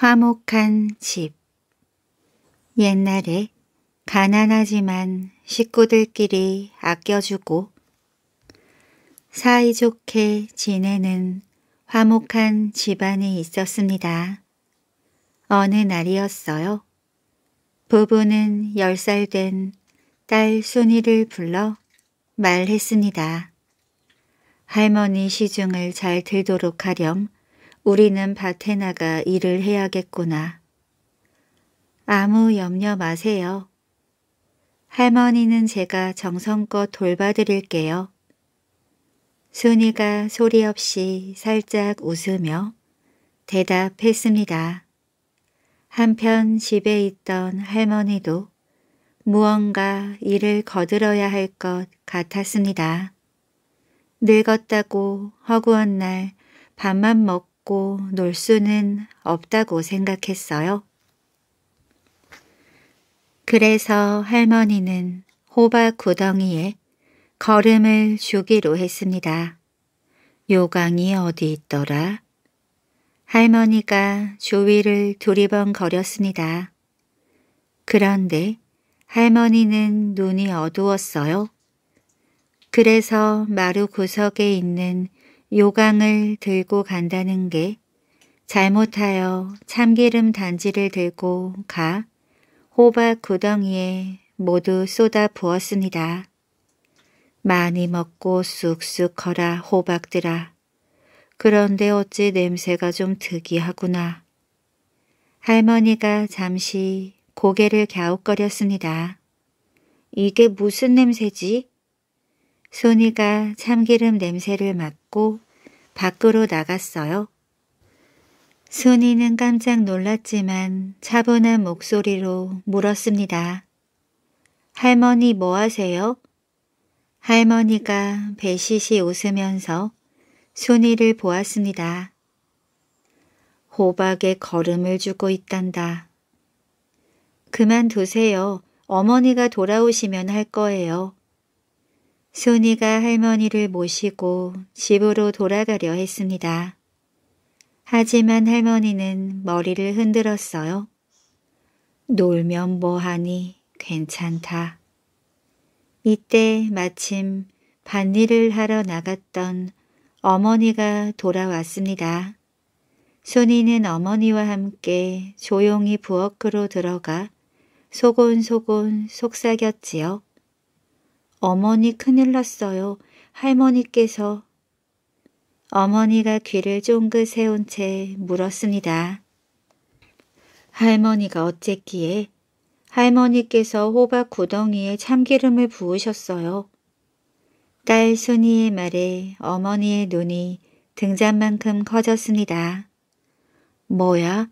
화목한 집 옛날에 가난하지만 식구들끼리 아껴주고 사이좋게 지내는 화목한 집안이 있었습니다. 어느 날이었어요. 부부는 10살 된 딸 순이를 불러 말했습니다. 할머니 시중을 잘 들도록 하렴 우리는 밭에 나가 일을 해야겠구나. 아무 염려 마세요. 할머니는 제가 정성껏 돌봐드릴게요. 순이가 소리 없이 살짝 웃으며 대답했습니다. 한편 집에 있던 할머니도 무언가 일을 거들어야 할 것 같았습니다. 늙었다고 허구한 날 밥만 먹고 먹고 놀 수는 없다고 생각했어요. 그래서 할머니는 호박 구덩이에 걸음을 주기로 했습니다. 요강이 어디 있더라? 할머니가 주위를 두리번거렸습니다. 그런데 할머니는 눈이 어두웠어요. 그래서 마루 구석에 있는 요강을 들고 간다는 게 잘못하여 참기름 단지를 들고 가 호박 구덩이에 모두 쏟아 부었습니다. 많이 먹고 쑥쑥 커라 호박들아. 그런데 어찌 냄새가 좀 특이하구나. 할머니가 잠시 고개를 갸웃거렸습니다. 이게 무슨 냄새지? 소니가 참기름 냄새를 맡고 밖으로 나갔어요. 소니는 깜짝 놀랐지만 차분한 목소리로 물었습니다. 할머니 뭐 하세요? 할머니가 배시시 웃으면서 소니를 보았습니다. 호박에 걸음을 주고 있단다. 그만두세요. 어머니가 돌아오시면 할 거예요. 순이가 할머니를 모시고 집으로 돌아가려 했습니다. 하지만 할머니는 머리를 흔들었어요. 놀면 뭐하니 괜찮다. 이때 마침 밭일을 하러 나갔던 어머니가 돌아왔습니다. 순이는 어머니와 함께 조용히 부엌으로 들어가 소곤소곤 속삭였지요. 어머니 큰일 났어요. 할머니께서 어머니가 귀를 쫑긋 세운 채 물었습니다. 할머니가 어쨌기에 할머니께서 호박 구덩이에 참기름을 부으셨어요. 딸 순이의 말에 어머니의 눈이 등잔만큼 커졌습니다. 뭐야?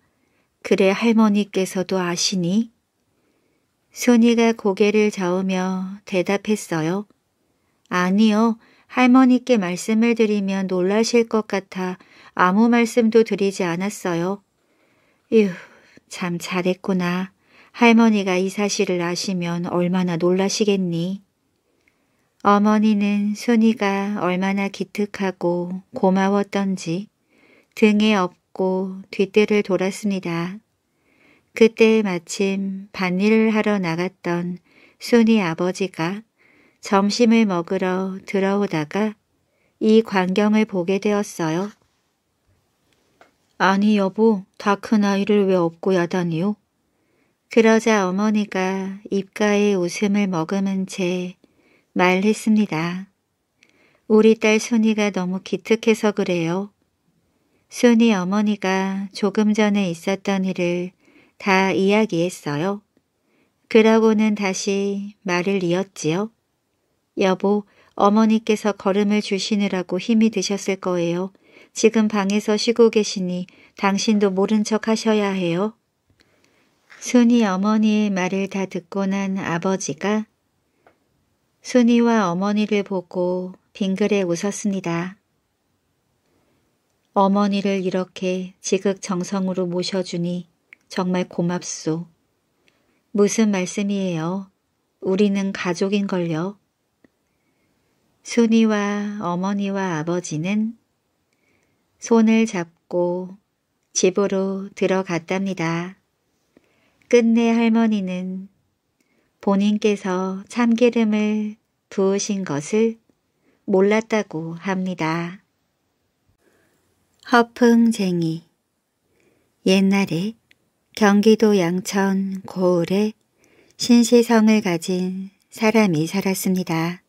그래 할머니께서도 아시니? 순이가 고개를 저으며 대답했어요. 아니요. 할머니께 말씀을 드리면 놀라실 것 같아 아무 말씀도 드리지 않았어요. 휴, 참 잘했구나. 할머니가 이 사실을 아시면 얼마나 놀라시겠니? 어머니는 순이가 얼마나 기특하고 고마웠던지 등에 업고 뒷뜰을 돌았습니다. 그때 마침 밭일을 하러 나갔던 순이 아버지가 점심을 먹으러 들어오다가 이 광경을 보게 되었어요. 아니 여보, 다 큰 아이를 왜 업고 야다니요? 그러자 어머니가 입가에 웃음을 머금은 채 말했습니다. 우리 딸 순이가 너무 기특해서 그래요. 순이 어머니가 조금 전에 있었던 일을 다 이야기했어요. 그러고는 다시 말을 이었지요. 여보, 어머니께서 걸음을 주시느라고 힘이 드셨을 거예요. 지금 방에서 쉬고 계시니 당신도 모른 척 하셔야 해요. 순이 어머니의 말을 다 듣고 난 아버지가 순이와 어머니를 보고 빙그레 웃었습니다. 어머니를 이렇게 지극정성으로 모셔주니 정말 고맙소. 무슨 말씀이에요? 우리는 가족인걸요. 순이와 어머니와 아버지는 손을 잡고 집으로 들어갔답니다. 끝내 할머니는 본인께서 참기름을 부으신 것을 몰랐다고 합니다. 허풍쟁이 옛날에 경기도 양천 고을에 신시성을 가진 사람이 살았습니다.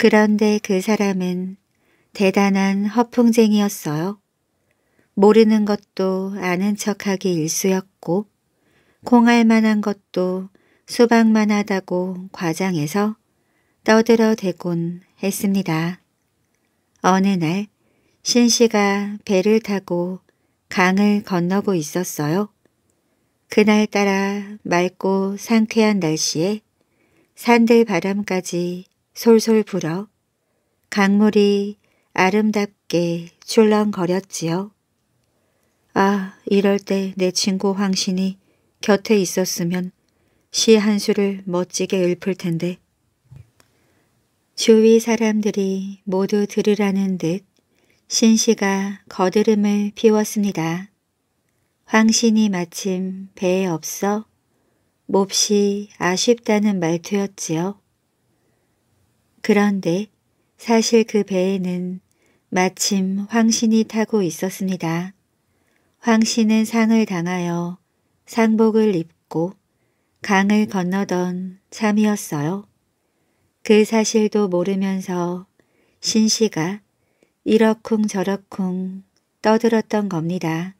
그런데 그 사람은 대단한 허풍쟁이였어요. 모르는 것도 아는 척하기 일수였고 콩알 만한 것도 수박만 하다고 과장해서 떠들어 대곤 했습니다. 어느 날 신씨가 배를 타고 강을 건너고 있었어요. 그날따라 맑고 상쾌한 날씨에 산들 바람까지 솔솔 불어 강물이 아름답게 출렁거렸지요. 아, 이럴 때 내 친구 황신이 곁에 있었으면 시 한 수를 멋지게 읊을 텐데. 주위 사람들이 모두 들으라는 듯 신씨가 거드름을 피웠습니다. 황신이 마침 배에 없어 몹시 아쉽다는 말투였지요. 그런데 사실 그 배에는 마침 황신이 타고 있었습니다. 황신은 상을 당하여 상복을 입고 강을 건너던 참이었어요. 그 사실도 모르면서 신씨가 이러쿵 저러쿵 떠들었던 겁니다.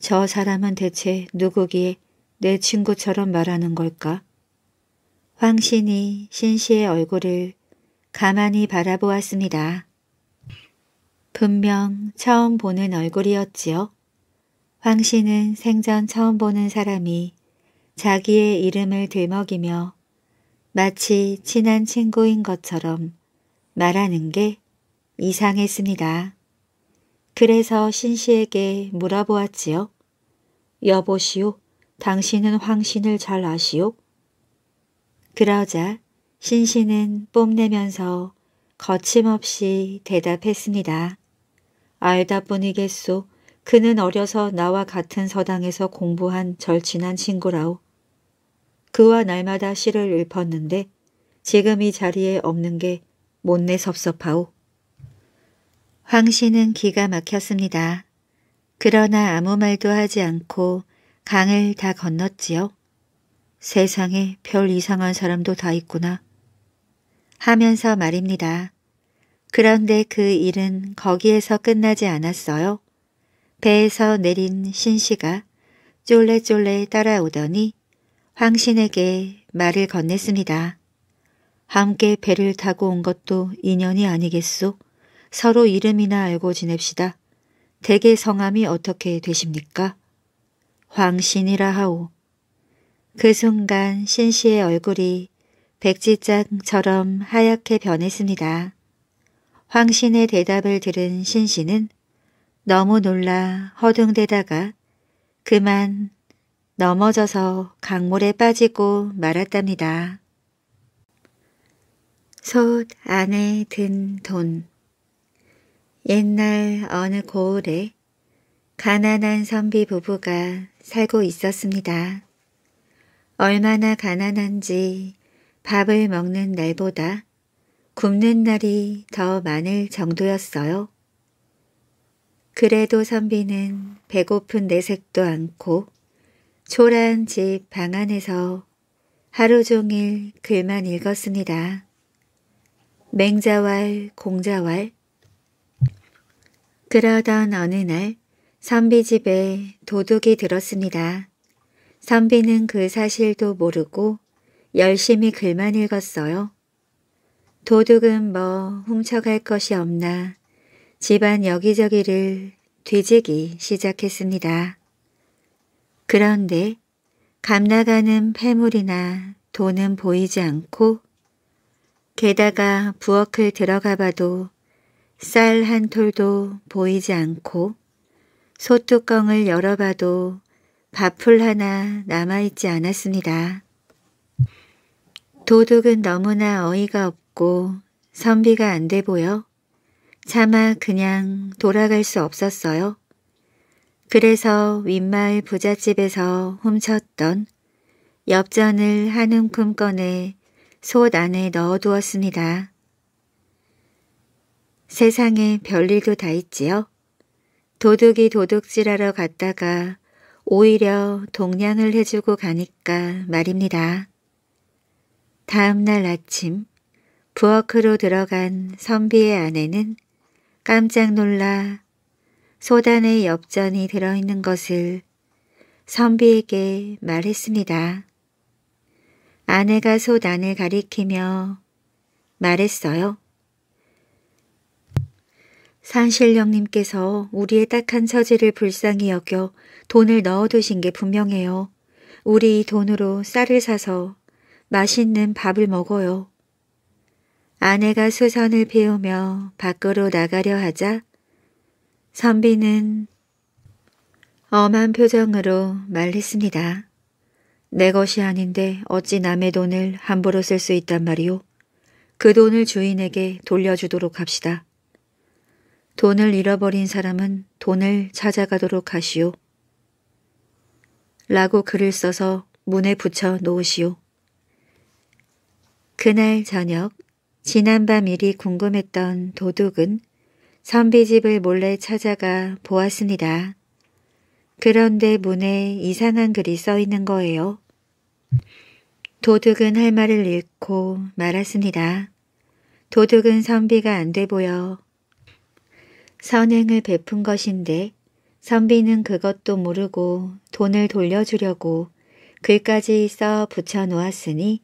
저 사람은 대체 누구기에 내 친구처럼 말하는 걸까? 황신이 신씨의 얼굴을 가만히 바라보았습니다. 분명 처음 보는 얼굴이었지요. 황씨는 생전 처음 보는 사람이 자기의 이름을 들먹이며 마치 친한 친구인 것처럼 말하는 게 이상했습니다. 그래서 신씨에게 물어보았지요. 여보시오, 당신은 황신을 잘 아시오? 그러자 신씨는 뽐내면서 거침없이 대답했습니다. 알다 뿐이겠소. 그는 어려서 나와 같은 서당에서 공부한 절친한 친구라오. 그와 날마다 시를 읊었는데 지금 이 자리에 없는 게 못내 섭섭하오. 황 씨는 기가 막혔습니다. 그러나 아무 말도 하지 않고 강을 다 건넜지요. 세상에 별 이상한 사람도 다 있구나. 하면서 말입니다. 그런데 그 일은 거기에서 끝나지 않았어요. 배에서 내린 신 씨가 쫄래쫄래 따라오더니 황신에게 말을 건넸습니다. 함께 배를 타고 온 것도 인연이 아니겠소? 서로 이름이나 알고 지냅시다. 대개 성함이 어떻게 되십니까? 황신이라 하오. 그 순간 신 씨의 얼굴이 백지장처럼 하얗게 변했습니다. 황신의 대답을 들은 신 씨는 너무 놀라 허둥대다가 그만 넘어져서 강물에 빠지고 말았답니다. 솥 안에 든 돈. 옛날 어느 고을에 가난한 선비 부부가 살고 있었습니다. 얼마나 가난한지 밥을 먹는 날보다 굶는 날이 더 많을 정도였어요. 그래도 선비는 배고픈 내색도 않고 초라한 집 방 안에서 하루 종일 글만 읽었습니다. 맹자왈, 공자왈. 그러던 어느 날 선비 집에 도둑이 들었습니다. 선비는 그 사실도 모르고 열심히 글만 읽었어요. 도둑은 뭐 훔쳐갈 것이 없나 집안 여기저기를 뒤지기 시작했습니다. 그런데 감나가는 폐물이나 돈은 보이지 않고 게다가 부엌을 들어가 봐도 쌀 한 톨도 보이지 않고 소뚜껑을 열어봐도 밥풀 하나 남아있지 않았습니다. 도둑은 너무나 어이가 없고 선비가 안 돼 보여 차마 그냥 돌아갈 수 없었어요. 그래서 윗마을 부잣집에서 훔쳤던 엽전을 한 움큼 꺼내 솥 안에 넣어두었습니다. 세상에 별일도 다 있지요. 도둑이 도둑질하러 갔다가 오히려 동냥을 해주고 가니까 말입니다. 다음 날 아침 부엌으로 들어간 선비의 아내는 깜짝 놀라 소단에 엽전이 들어있는 것을 선비에게 말했습니다. 아내가 소단을 가리키며 말했어요. 산신령님께서 우리의 딱한 처지를 불쌍히 여겨 돈을 넣어두신 게 분명해요. 우리 이 돈으로 쌀을 사서 맛있는 밥을 먹어요. 아내가 수선을 피우며 밖으로 나가려 하자 선비는 엄한 표정으로 말했습니다. 내 것이 아닌데 어찌 남의 돈을 함부로 쓸 수 있단 말이오. 그 돈을 주인에게 돌려주도록 합시다. 돈을 잃어버린 사람은 돈을 찾아가도록 하시오. 라고 글을 써서 문에 붙여 놓으시오. 그날 저녁 지난밤 일이 궁금했던 도둑은 선비집을 몰래 찾아가 보았습니다. 그런데 문에 이상한 글이 써 있는 거예요. 도둑은 할 말을 잃고 말았습니다. 도둑은 선비가 안 돼 보여. 선행을 베푼 것인데 선비는 그것도 모르고 돈을 돌려주려고 글까지 써 붙여 놓았으니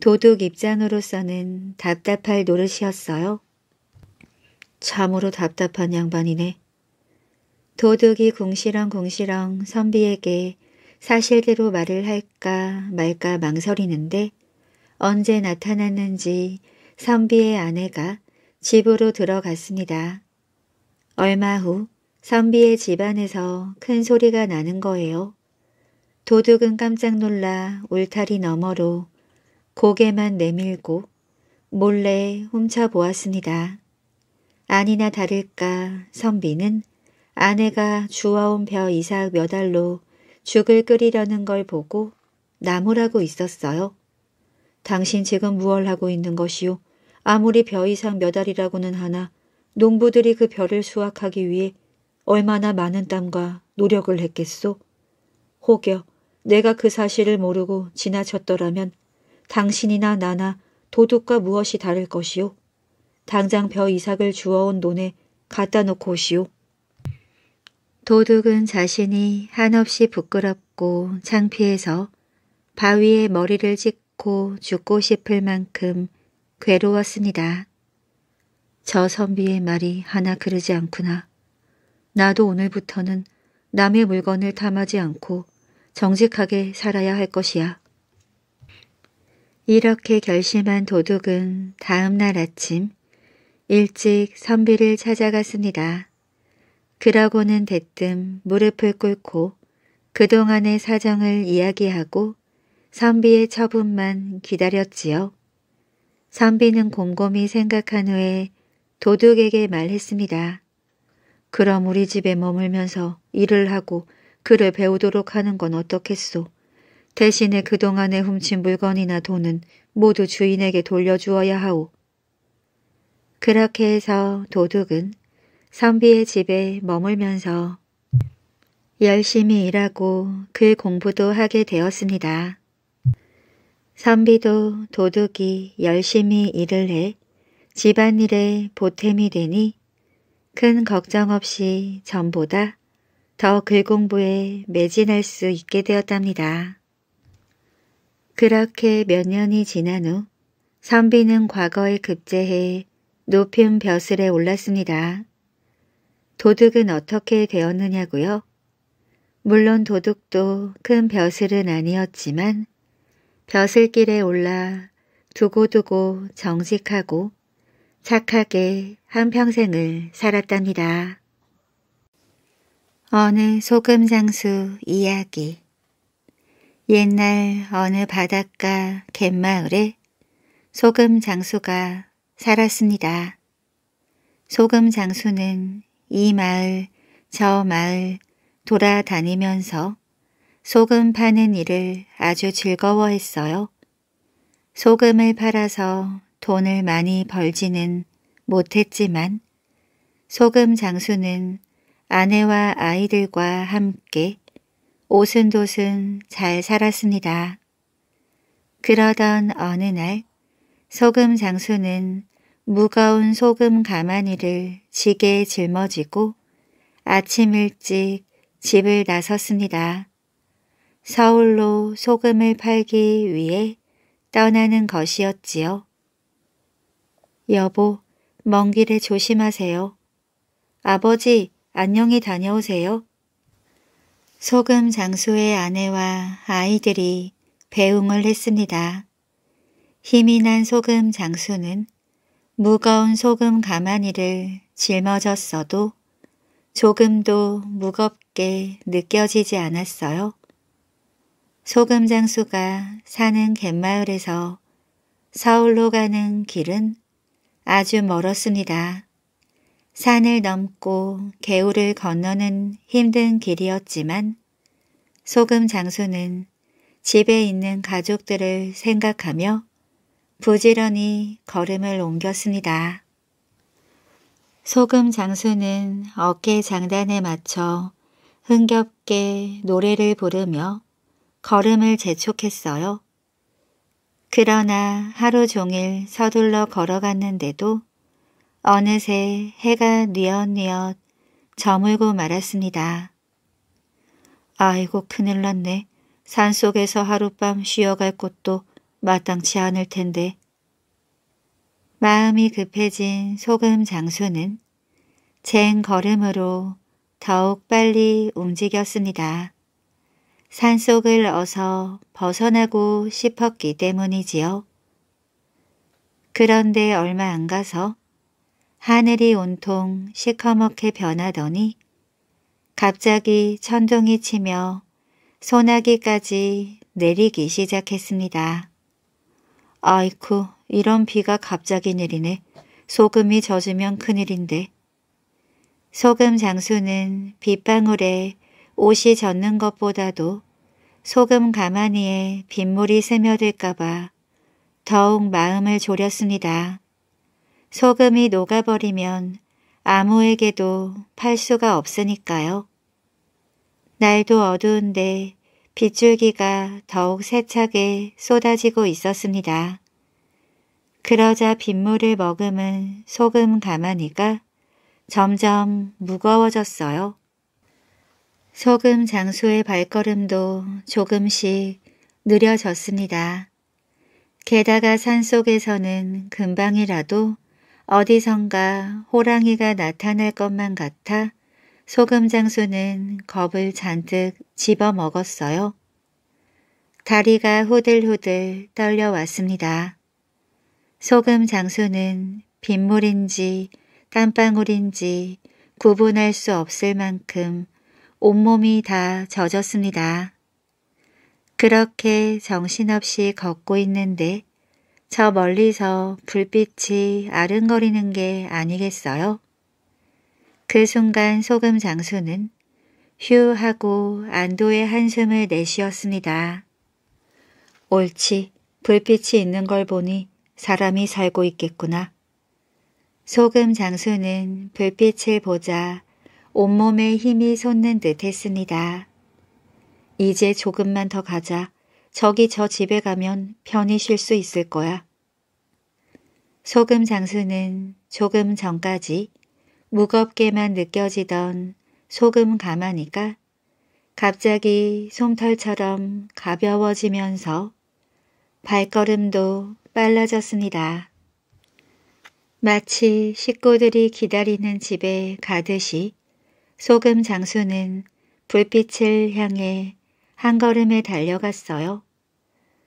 도둑 입장으로서는 답답할 노릇이었어요. 참으로 답답한 양반이네. 도둑이 궁시렁궁시렁 선비에게 사실대로 말을 할까 말까 망설이는데 언제 나타났는지 선비의 아내가 집으로 들어갔습니다. 얼마 후 선비의 집안에서 큰 소리가 나는 거예요. 도둑은 깜짝 놀라 울타리 너머로 고개만 내밀고 몰래 훔쳐보았습니다. 아니나 다를까 선비는 아내가 주워온 벼 이삭 몇 알로 죽을 끓이려는 걸 보고 나무라고 있었어요. 당신 지금 무얼 하고 있는 것이오? 아무리 벼 이상 몇 알이라고는 하나 농부들이 그 벼를 수확하기 위해 얼마나 많은 땀과 노력을 했겠소? 혹여 내가 그 사실을 모르고 지나쳤더라면 당신이나 나나 도둑과 무엇이 다를 것이오? 당장 벼 이삭을 주워온 논에 갖다 놓고 오시오. 도둑은 자신이 한없이 부끄럽고 창피해서 바위에 머리를 찍고 죽고 싶을 만큼 괴로웠습니다. 저 선비의 말이 하나 그르지 않구나. 나도 오늘부터는 남의 물건을 탐하지 않고 정직하게 살아야 할 것이야. 이렇게 결심한 도둑은 다음 날 아침 일찍 선비를 찾아갔습니다. 그러고는 대뜸 무릎을 꿇고 그동안의 사정을 이야기하고 선비의 처분만 기다렸지요. 선비는 곰곰이 생각한 후에 도둑에게 말했습니다. 그럼 우리 집에 머물면서 일을 하고 글을 배우도록 하는 건 어떻겠소? 대신에 그동안에 훔친 물건이나 돈은 모두 주인에게 돌려주어야 하오. 그렇게 해서 도둑은 선비의 집에 머물면서 열심히 일하고 글 공부도 하게 되었습니다. 선비도 도둑이 열심히 일을 해 집안일에 보탬이 되니 큰 걱정 없이 전보다 더 글 공부에 매진할 수 있게 되었답니다. 그렇게 몇 년이 지난 후 선비는 과거에 급제해 높은 벼슬에 올랐습니다. 도둑은 어떻게 되었느냐고요? 물론 도둑도 큰 벼슬은 아니었지만 벼슬길에 올라 두고두고 정직하고 착하게 한평생을 살았답니다. 어느 소금장수 이야기 옛날 어느 바닷가 갯마을에 소금 장수가 살았습니다. 소금 장수는 이 마을, 저 마을 돌아다니면서 소금 파는 일을 아주 즐거워했어요. 소금을 팔아서 돈을 많이 벌지는 못했지만 소금 장수는 아내와 아이들과 함께 오순도순 잘 살았습니다. 그러던 어느 날 소금 장수는 무거운 소금 가마니를 지게에 짊어지고 아침 일찍 집을 나섰습니다. 서울로 소금을 팔기 위해 떠나는 것이었지요. 여보, 먼 길에 조심하세요. 아버지, 안녕히 다녀오세요. 소금 장수의 아내와 아이들이 배웅을 했습니다. 힘이 난 소금 장수는 무거운 소금 가마니를 짊어졌어도 조금도 무겁게 느껴지지 않았어요. 소금 장수가 사는 갯마을에서 서울로 가는 길은 아주 멀었습니다. 산을 넘고 개울을 건너는 힘든 길이었지만 소금 장수는 집에 있는 가족들을 생각하며 부지런히 걸음을 옮겼습니다. 소금 장수는 어깨 장단에 맞춰 흥겹게 노래를 부르며 걸음을 재촉했어요. 그러나 하루 종일 서둘러 걸어갔는데도 어느새 해가 뉘엿뉘엿 저물고 말았습니다. 아이고 큰일 났네. 산속에서 하룻밤 쉬어갈 곳도 마땅치 않을 텐데. 마음이 급해진 소금 장수는 쟁 걸음으로 더욱 빨리 움직였습니다. 산속을 어서 벗어나고 싶었기 때문이지요. 그런데 얼마 안 가서 하늘이 온통 시커멓게 변하더니 갑자기 천둥이 치며 소나기까지 내리기 시작했습니다. 아이쿠 이런 비가 갑자기 내리네. 소금이 젖으면 큰일인데. 소금 장수는 빗방울에 옷이 젖는 것보다도 소금 가마니에 빗물이 스며들까봐 더욱 마음을 졸였습니다. 소금이 녹아버리면 아무에게도 팔 수가 없으니까요. 날도 어두운데 빗줄기가 더욱 세차게 쏟아지고 있었습니다. 그러자 빗물을 머금은 소금 가마니가 점점 무거워졌어요. 소금 장수의 발걸음도 조금씩 느려졌습니다. 게다가 산속에서는 금방이라도 어디선가 호랑이가 나타날 것만 같아 소금 장수는 겁을 잔뜩 집어먹었어요. 다리가 후들후들 떨려왔습니다. 소금 장수는 빗물인지 땀방울인지 구분할 수 없을 만큼 온몸이 다 젖었습니다. 그렇게 정신없이 걷고 있는데 저 멀리서 불빛이 아른거리는 게 아니겠어요? 그 순간 소금 장수는 휴 하고 안도의 한숨을 내쉬었습니다. 옳지, 불빛이 있는 걸 보니 사람이 살고 있겠구나. 소금 장수는 불빛을 보자 온몸에 힘이 솟는 듯 했습니다. 이제 조금만 더 가자. 저기 저 집에 가면 편히 쉴 수 있을 거야. 소금 장수는 조금 전까지 무겁게만 느껴지던 소금 가마니까 갑자기 솜털처럼 가벼워지면서 발걸음도 빨라졌습니다. 마치 식구들이 기다리는 집에 가듯이 소금 장수는 불빛을 향해 한 걸음에 달려갔어요.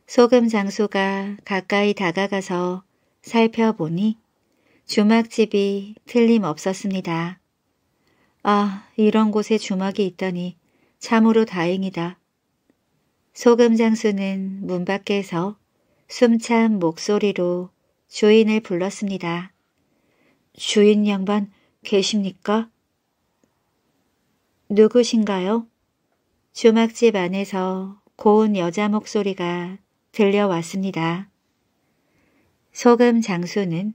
소금 장수가 가까이 다가가서 살펴보니 주막집이 틀림없었습니다. 아, 이런 곳에 주막이 있다니 참으로 다행이다. 소금 장수는 문 밖에서 숨찬 목소리로 주인을 불렀습니다. 주인 양반 계십니까? 누구신가요? 주막집 안에서 고운 여자 목소리가 들려왔습니다. 소금 장수는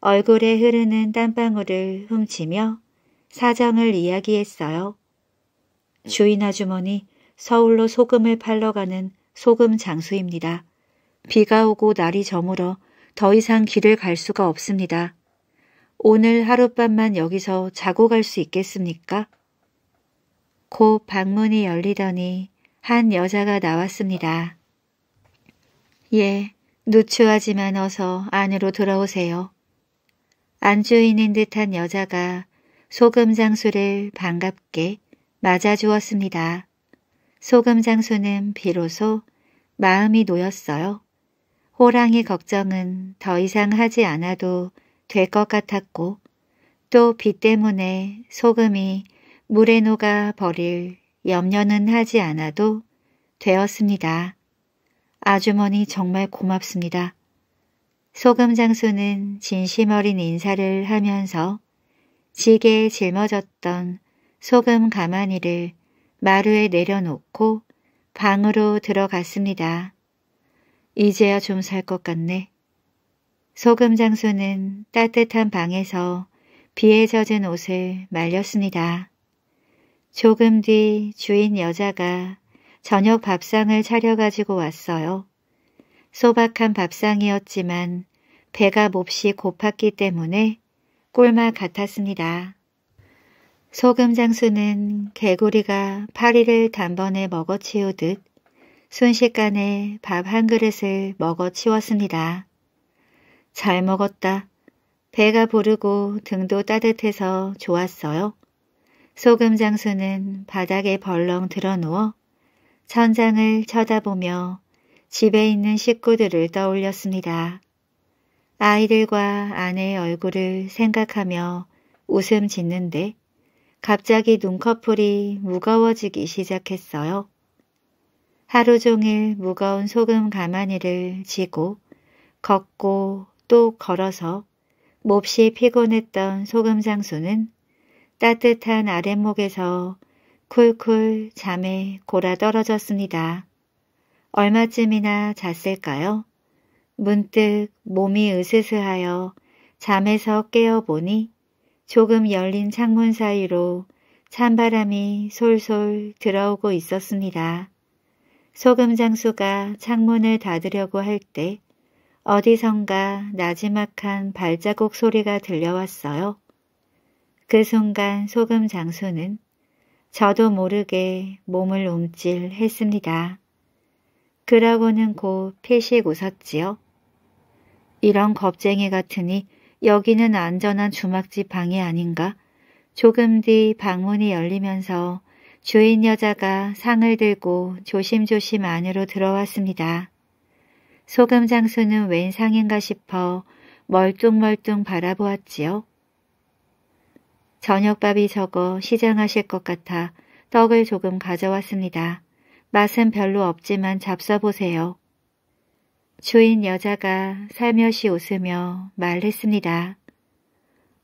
얼굴에 흐르는 땀방울을 훔치며 사정을 이야기했어요. 주인 아주머니 서울로 소금을 팔러 가는 소금 장수입니다. 비가 오고 날이 저물어 더 이상 길을 갈 수가 없습니다. 오늘 하룻밤만 여기서 자고 갈 수 있겠습니까? 곧 방문이 열리더니 한 여자가 나왔습니다. 예, 누추하지만 어서 안으로 들어오세요. 안주인인 듯한 여자가 소금 장수를 반갑게 맞아주었습니다. 소금 장수는 비로소 마음이 놓였어요. 호랑이 걱정은 더 이상 하지 않아도 될 것 같았고 또 비 때문에 소금이 물에 녹아 버릴 염려는 하지 않아도 되었습니다. 아주머니 정말 고맙습니다. 소금 장수는 진심 어린 인사를 하면서 지게에 짊어졌던 소금 가마니를 마루에 내려놓고 방으로 들어갔습니다. 이제야 좀 살 것 같네. 소금 장수는 따뜻한 방에서 비에 젖은 옷을 말렸습니다. 조금 뒤 주인 여자가 저녁 밥상을 차려가지고 왔어요. 소박한 밥상이었지만 배가 몹시 고팠기 때문에 꿀맛 같았습니다. 소금 장수는 개구리가 파리를 단번에 먹어치우듯 순식간에 밥 한 그릇을 먹어치웠습니다. 잘 먹었다. 배가 부르고 등도 따뜻해서 좋았어요. 소금 장수는 바닥에 벌렁 드러누워 천장을 쳐다보며 집에 있는 식구들을 떠올렸습니다. 아이들과 아내의 얼굴을 생각하며 웃음 짓는데 갑자기 눈꺼풀이 무거워지기 시작했어요. 하루 종일 무거운 소금 가마니를 쥐고 걷고 또 걸어서 몹시 피곤했던 소금 장수는 따뜻한 아랫목에서 쿨쿨 잠에 골아 떨어졌습니다. 얼마쯤이나 잤을까요? 문득 몸이 으스스하여 잠에서 깨어보니 조금 열린 창문 사이로 찬바람이 솔솔 들어오고 있었습니다. 소금 장수가 창문을 닫으려고 할 때 어디선가 나지막한 발자국 소리가 들려왔어요. 그 순간 소금 장수는 저도 모르게 몸을 움찔했습니다. 그러고는 곧 피식 웃었지요. 이런 겁쟁이 같으니 여기는 안전한 주막집 방이 아닌가? 조금 뒤 방문이 열리면서 주인 여자가 상을 들고 조심조심 안으로 들어왔습니다. 소금 장수는 웬 상인가 싶어 멀뚱멀뚱 바라보았지요. 저녁밥이 적어 시장하실 것 같아 떡을 조금 가져왔습니다. 맛은 별로 없지만 잡숴보세요. 주인 여자가 살며시 웃으며 말했습니다.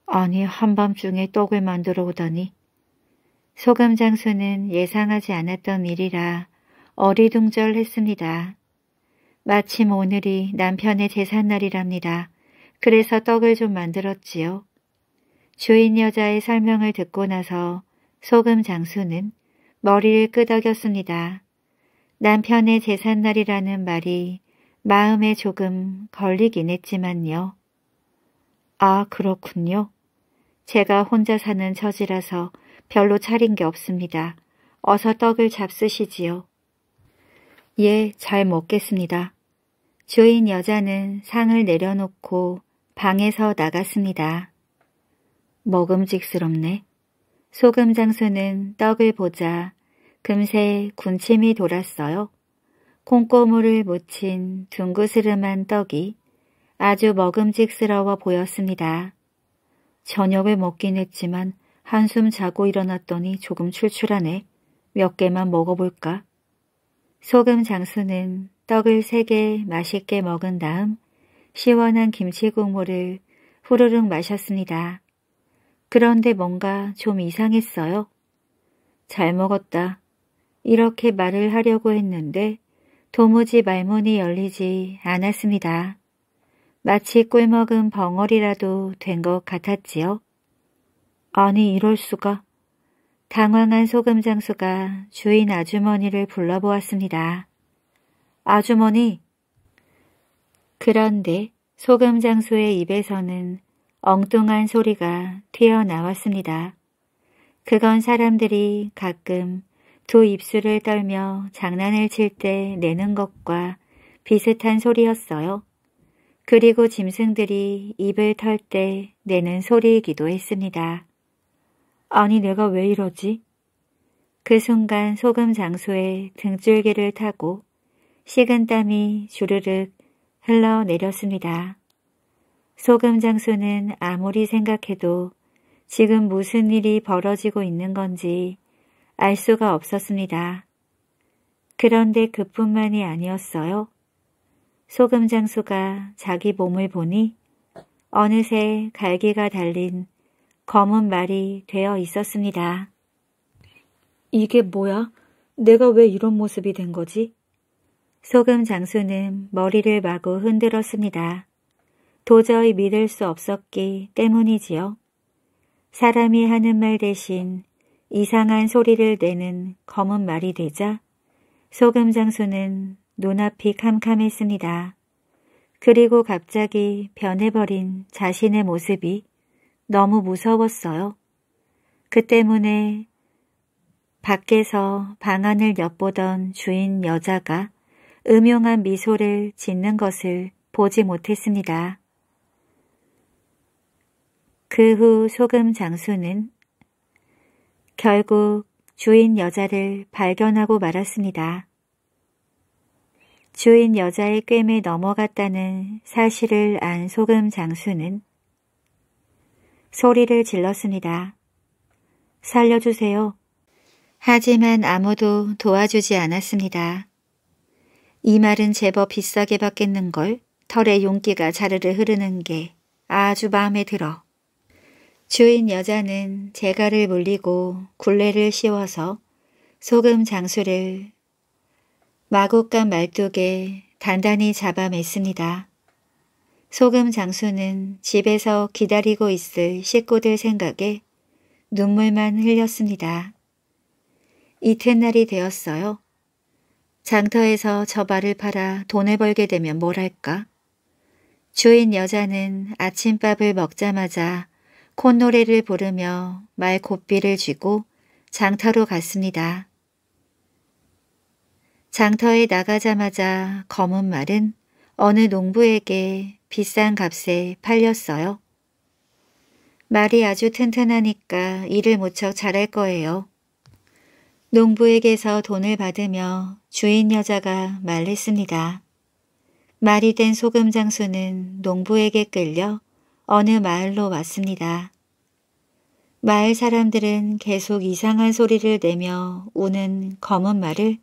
아니 한밤중에 떡을 만들어 오다니. 소금 장수는 예상하지 않았던 일이라 어리둥절했습니다. 마침 오늘이 남편의 제삿날이랍니다. 그래서 떡을 좀 만들었지요. 주인 여자의 설명을 듣고 나서 소금 장수는 머리를 끄덕였습니다. 남편의 제삿날이라는 말이 마음에 조금 걸리긴 했지만요. 아, 그렇군요. 제가 혼자 사는 처지라서 별로 차린 게 없습니다. 어서 떡을 잡수시지요. 예, 잘 먹겠습니다. 주인 여자는 상을 내려놓고 방에서 나갔습니다. 먹음직스럽네. 소금 장수는 떡을 보자 금세 군침이 돌았어요. 콩고물을 묻힌 둥그스름한 떡이 아주 먹음직스러워 보였습니다. 저녁을 먹긴 했지만 한숨 자고 일어났더니 조금 출출하네. 몇 개만 먹어볼까? 소금 장수는 떡을 세 개 맛있게 먹은 다음 시원한 김치 국물을 후루룩 마셨습니다. 그런데 뭔가 좀 이상했어요. 잘 먹었다. 이렇게 말을 하려고 했는데 도무지 말문이 열리지 않았습니다. 마치 꿀먹은 벙어리라도 된 것 같았지요. 아니 이럴 수가. 당황한 소금 장수가 주인 아주머니를 불러보았습니다. 아주머니. 그런데 소금 장수의 입에서는 엉뚱한 소리가 튀어나왔습니다. 그건 사람들이 가끔 두 입술을 떨며 장난을 칠 때 내는 것과 비슷한 소리였어요. 그리고 짐승들이 입을 털 때 내는 소리이기도 했습니다. 아니 내가 왜 이러지? 그 순간 소금 장소에 등줄기를 타고 식은 땀이 주르륵 흘러내렸습니다. 소금 장수는 아무리 생각해도 지금 무슨 일이 벌어지고 있는 건지 알 수가 없었습니다. 그런데 그뿐만이 아니었어요. 소금 장수가 자기 몸을 보니 어느새 갈기가 달린 검은 말이 되어 있었습니다. 이게 뭐야? 내가 왜 이런 모습이 된 거지? 소금 장수는 머리를 마구 흔들었습니다. 도저히 믿을 수 없었기 때문이지요. 사람이 하는 말 대신 이상한 소리를 내는 검은 말이 되자 소금 장수는 눈앞이 캄캄했습니다. 그리고 갑자기 변해버린 자신의 모습이 너무 무서웠어요. 그 때문에 밖에서 방안을 엿보던 주인 여자가 음흉한 미소를 짓는 것을 보지 못했습니다. 그 후 소금 장수는 결국 주인 여자를 발견하고 말았습니다. 주인 여자의 꿰매 넘어갔다는 사실을 안 소금 장수는 소리를 질렀습니다. 살려주세요. 하지만 아무도 도와주지 않았습니다. 이 말은 제법 비싸게 받겠는걸 털에 용기가 자르르 흐르는 게 아주 마음에 들어. 주인 여자는 재갈을 물리고 굴레를 씌워서 소금 장수를 마구간 말뚝에 단단히 잡아맸습니다. 소금 장수는 집에서 기다리고 있을 식구들 생각에 눈물만 흘렸습니다. 이튿날이 되었어요. 장터에서 저 말을 팔아 돈을 벌게 되면 뭘 할까? 주인 여자는 아침밥을 먹자마자 콧노래를 부르며 말 고삐를 쥐고 장터로 갔습니다. 장터에 나가자마자 검은 말은 어느 농부에게 비싼 값에 팔렸어요. 말이 아주 튼튼하니까 일을 무척 잘할 거예요. 농부에게서 돈을 받으며 주인 여자가 말했습니다. 말이 된 소금 장수는 농부에게 끌려 어느 마을로 왔습니다. 마을 사람들은 계속 이상한 소리를 내며 우는 검은 말을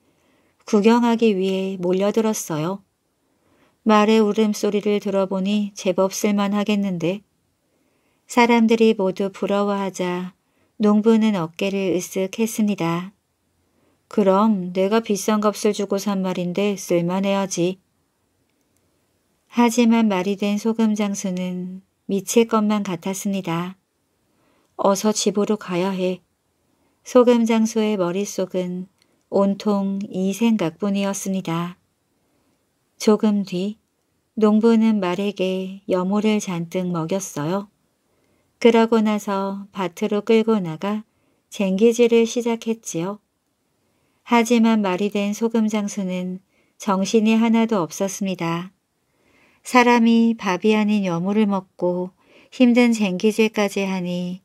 구경하기 위해 몰려들었어요. 말의 울음소리를 들어보니 제법 쓸만하겠는데 사람들이 모두 부러워하자 농부는 어깨를 으쓱했습니다. 그럼 내가 비싼 값을 주고 산 말인데 쓸만해야지. 하지만 말이 된 소금 장수는 미칠 것만 같았습니다. 어서 집으로 가야 해. 소금 장수의 머릿속은 온통 이 생각뿐이었습니다. 조금 뒤 농부는 말에게 여모를 잔뜩 먹였어요. 그러고 나서 밭으로 끌고 나가 쟁기질을 시작했지요. 하지만 말이 된 소금 장수는 정신이 하나도 없었습니다. 사람이 밥이 아닌 여물을 먹고 힘든 쟁기질까지 하니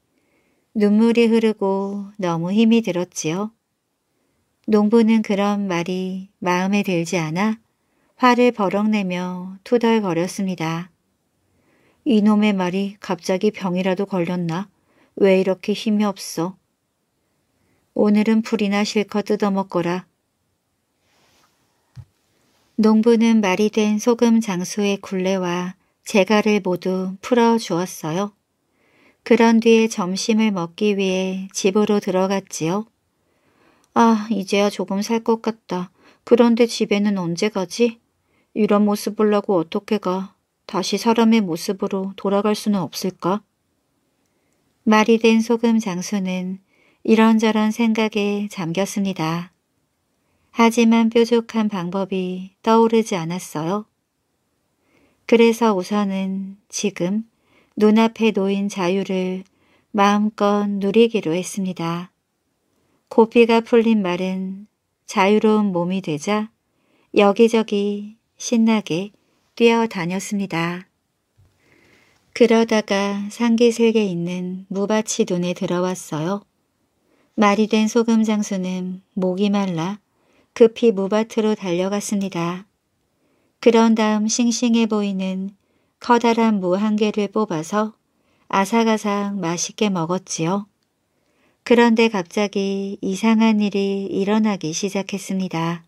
눈물이 흐르고 너무 힘이 들었지요. 농부는 그런 말이 마음에 들지 않아 화를 버럭내며 투덜거렸습니다. 이놈의 말이 갑자기 병이라도 걸렸나? 왜 이렇게 힘이 없어? 오늘은 풀이나 실컷 뜯어먹거라. 농부는 말이 된 소금 장수의 굴레와 재갈을 모두 풀어주었어요. 그런 뒤에 점심을 먹기 위해 집으로 들어갔지요. 아, 이제야 조금 살 것 같다. 그런데 집에는 언제 가지? 이런 모습 보려고 어떻게 가? 다시 사람의 모습으로 돌아갈 수는 없을까? 말이 된 소금 장수는 이런저런 생각에 잠겼습니다. 하지만 뾰족한 방법이 떠오르지 않았어요. 그래서 우선은 지금 눈앞에 놓인 자유를 마음껏 누리기로 했습니다. 고삐가 풀린 말은 자유로운 몸이 되자 여기저기 신나게 뛰어다녔습니다. 그러다가 상기슬게 있는 무밭이 눈에 들어왔어요. 말이 된 소금 장수는 목이 말라 급히 무밭으로 달려갔습니다. 그런 다음 싱싱해 보이는 커다란 무 한 개를 뽑아서 아삭아삭 맛있게 먹었지요. 그런데 갑자기 이상한 일이 일어나기 시작했습니다.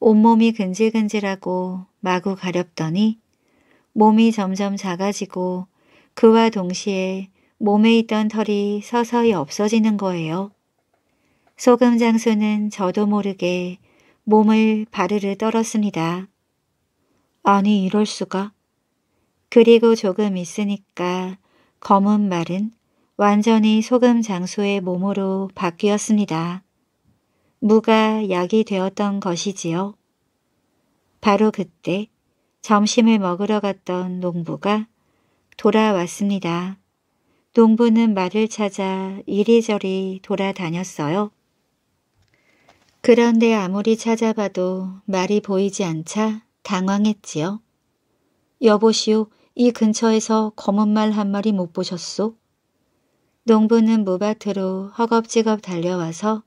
온몸이 근질근질하고 마구 가렵더니 몸이 점점 작아지고 그와 동시에 몸에 있던 털이 서서히 없어지는 거예요. 소금 장수는 저도 모르게 몸을 바르르 떨었습니다. 아니 이럴 수가. 그리고 조금 있으니까 검은 말은 완전히 소금 장수의 몸으로 바뀌었습니다. 무가 약이 되었던 것이지요. 바로 그때 점심을 먹으러 갔던 농부가 돌아왔습니다. 농부는 말을 찾아 이리저리 돌아다녔어요. 그런데 아무리 찾아봐도 말이 보이지 않자 당황했지요. 여보시오, 이 근처에서 검은 말 한 마리 못 보셨소? 농부는 무밭으로 허겁지겁 달려와서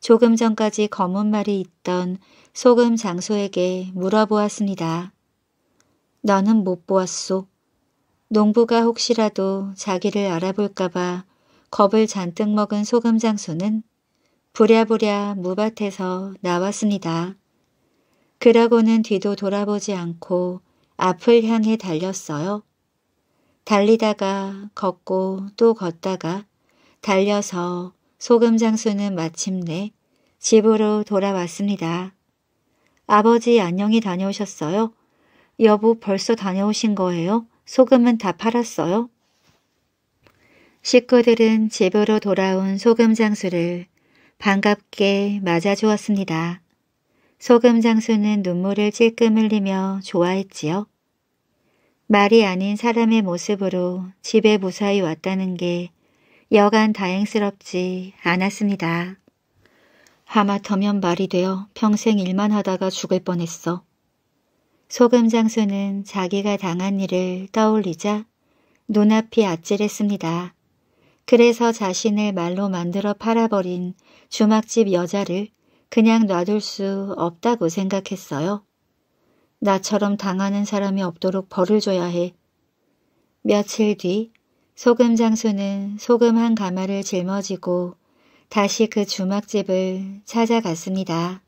조금 전까지 검은 말이 있던 소금 장소에게 물어보았습니다. 나는 못 보았소. 농부가 혹시라도 자기를 알아볼까봐 겁을 잔뜩 먹은 소금 장소는 부랴부랴 무밭에서 나왔습니다. 그러고는 뒤도 돌아보지 않고 앞을 향해 달렸어요. 달리다가 걷고 또 걷다가 달려서 소금 장수는 마침내 집으로 돌아왔습니다. 아버지 안녕히 다녀오셨어요? 여보 벌써 다녀오신 거예요? 소금은 다 팔았어요? 식구들은 집으로 돌아온 소금 장수를 반갑게 맞아주었습니다. 소금 장수는 눈물을 찔끔 흘리며 좋아했지요. 말이 아닌 사람의 모습으로 집에 무사히 왔다는 게 여간 다행스럽지 않았습니다. 하마터면 말이 되어 평생 일만 하다가 죽을 뻔했어. 소금 장수는 자기가 당한 일을 떠올리자 눈앞이 아찔했습니다. 그래서 자신을 말로 만들어 팔아버린 주막집 여자를 그냥 놔둘 수 없다고 생각했어요. 나처럼 당하는 사람이 없도록 벌을 줘야 해. 며칠 뒤 소금 장수는 소금 한 가마를 짊어지고 다시 그 주막집을 찾아갔습니다.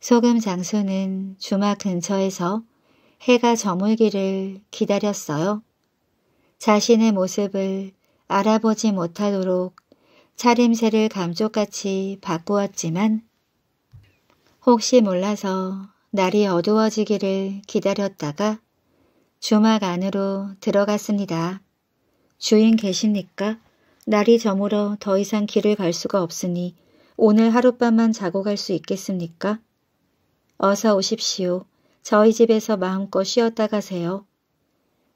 소금 장수는 주막 근처에서 해가 저물기를 기다렸어요. 자신의 모습을 알아보지 못하도록 차림새를 감쪽같이 바꾸었지만 혹시 몰라서 날이 어두워지기를 기다렸다가 주막 안으로 들어갔습니다. 주인 계십니까? 날이 저물어 더 이상 길을 갈 수가 없으니 오늘 하룻밤만 자고 갈 수 있겠습니까? 어서 오십시오. 저희 집에서 마음껏 쉬었다 가세요.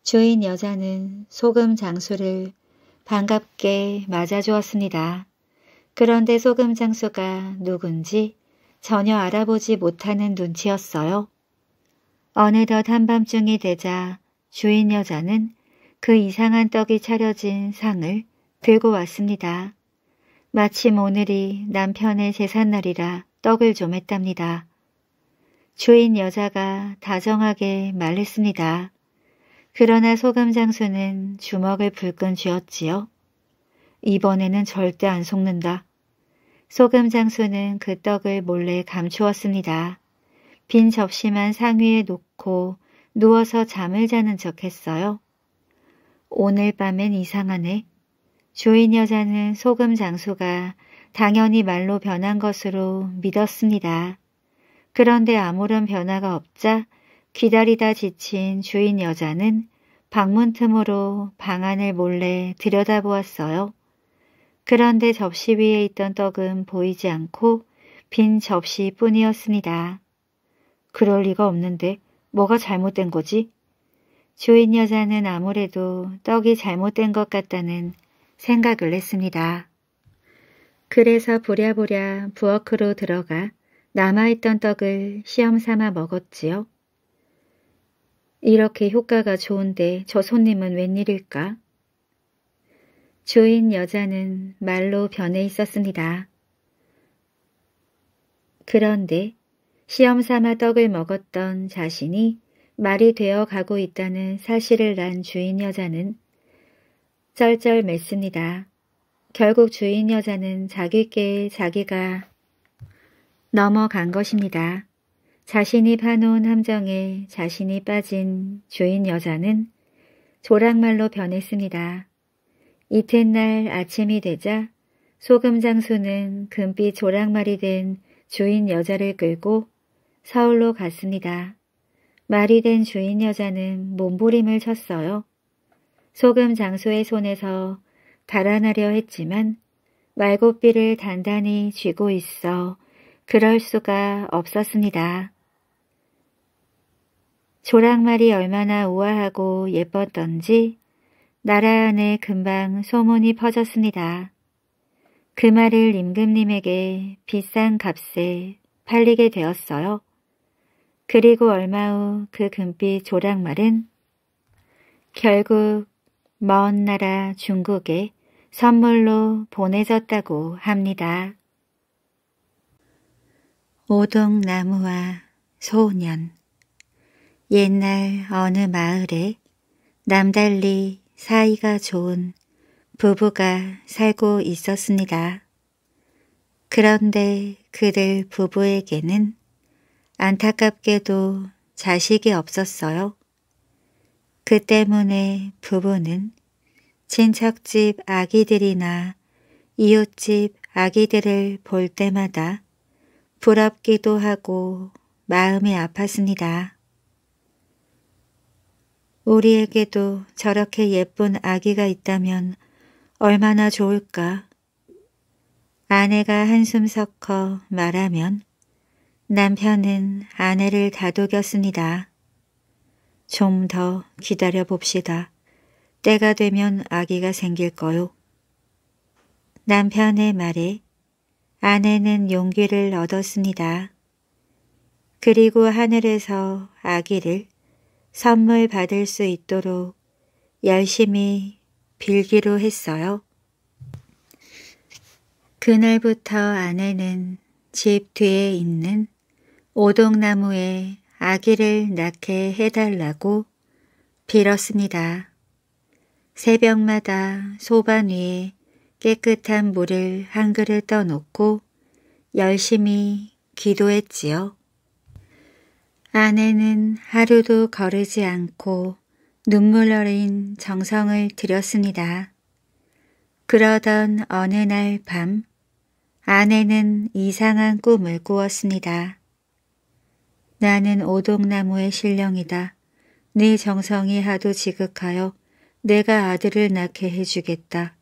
주인 여자는 소금 장수를 반갑게 맞아주었습니다. 그런데 소금 장수가 누군지 전혀 알아보지 못하는 눈치였어요. 어느덧 한밤중이 되자 주인 여자는 그 이상한 떡이 차려진 상을 들고 왔습니다. 마침 오늘이 남편의 제삿날이라 떡을 좀 했답니다. 주인 여자가 다정하게 말했습니다. 그러나 소금 장수는 주먹을 불끈 쥐었지요. 이번에는 절대 안 속는다. 소금 장수는 그 떡을 몰래 감추었습니다. 빈 접시만 상위에 놓고 누워서 잠을 자는 척 했어요. 오늘 밤엔 이상하네. 주인 여자는 소금 장수가 당연히 말로 변한 것으로 믿었습니다. 그런데 아무런 변화가 없자 기다리다 지친 주인 여자는 방문 틈으로 방 안을 몰래 들여다보았어요. 그런데 접시 위에 있던 떡은 보이지 않고 빈 접시뿐이었습니다. 그럴 리가 없는데 뭐가 잘못된 거지? 주인 여자는 아무래도 떡이 잘못된 것 같다는 생각을 했습니다. 그래서 부랴부랴 부엌으로 들어가 남아있던 떡을 시험 삼아 먹었지요. 이렇게 효과가 좋은데 저 손님은 웬일일까? 주인 여자는 말로 변해 있었습니다. 그런데 시험 삼아 떡을 먹었던 자신이 말이 되어 가고 있다는 사실을 난 주인 여자는 쩔쩔맸습니다. 결국 주인 여자는 자기께 자기가 넘어간 것입니다. 자신이 파놓은 함정에 자신이 빠진 주인 여자는 조랑말로 변했습니다. 이튿날 아침이 되자 소금 장수는 금빛 조랑말이 된 주인 여자를 끌고 서울로 갔습니다. 말이 된 주인 여자는 몸부림을 쳤어요. 소금 장수의 손에서 달아나려 했지만 말고삐를 단단히 쥐고 있어 그럴 수가 없었습니다. 조랑말이 얼마나 우아하고 예뻤던지 나라 안에 금방 소문이 퍼졌습니다. 그 말을 임금님에게 비싼 값에 팔리게 되었어요. 그리고 얼마 후 그 금빛 조랑말은 결국 먼 나라 중국에 선물로 보내졌다고 합니다. 오동나무와 소년 옛날 어느 마을에 남달리 사이가 좋은 부부가 살고 있었습니다. 그런데 그들 부부에게는 안타깝게도 자식이 없었어요. 그 때문에 부부는 친척집 아기들이나 이웃집 아기들을 볼 때마다 부럽기도 하고 마음이 아팠습니다. 우리에게도 저렇게 예쁜 아기가 있다면 얼마나 좋을까. 아내가 한숨 섞어 말하면 남편은 아내를 다독였습니다. 좀 더 기다려 봅시다. 때가 되면 아기가 생길 거요. 남편의 말에 아내는 용기를 얻었습니다. 그리고 하늘에서 아기를 선물 받을 수 있도록 열심히 빌기로 했어요. 그날부터 아내는 집 뒤에 있는 오동나무에 아기를 낳게 해달라고 빌었습니다. 새벽마다 소반 위에 깨끗한 물을 한 그릇 떠놓고 열심히 기도했지요. 아내는 하루도 거르지 않고 눈물 어린 정성을 들였습니다. 그러던 어느 날 밤 아내는 이상한 꿈을 꾸었습니다. 나는 오동나무의 신령이다. 네 정성이 하도 지극하여 내가 아들을 낳게 해주겠다.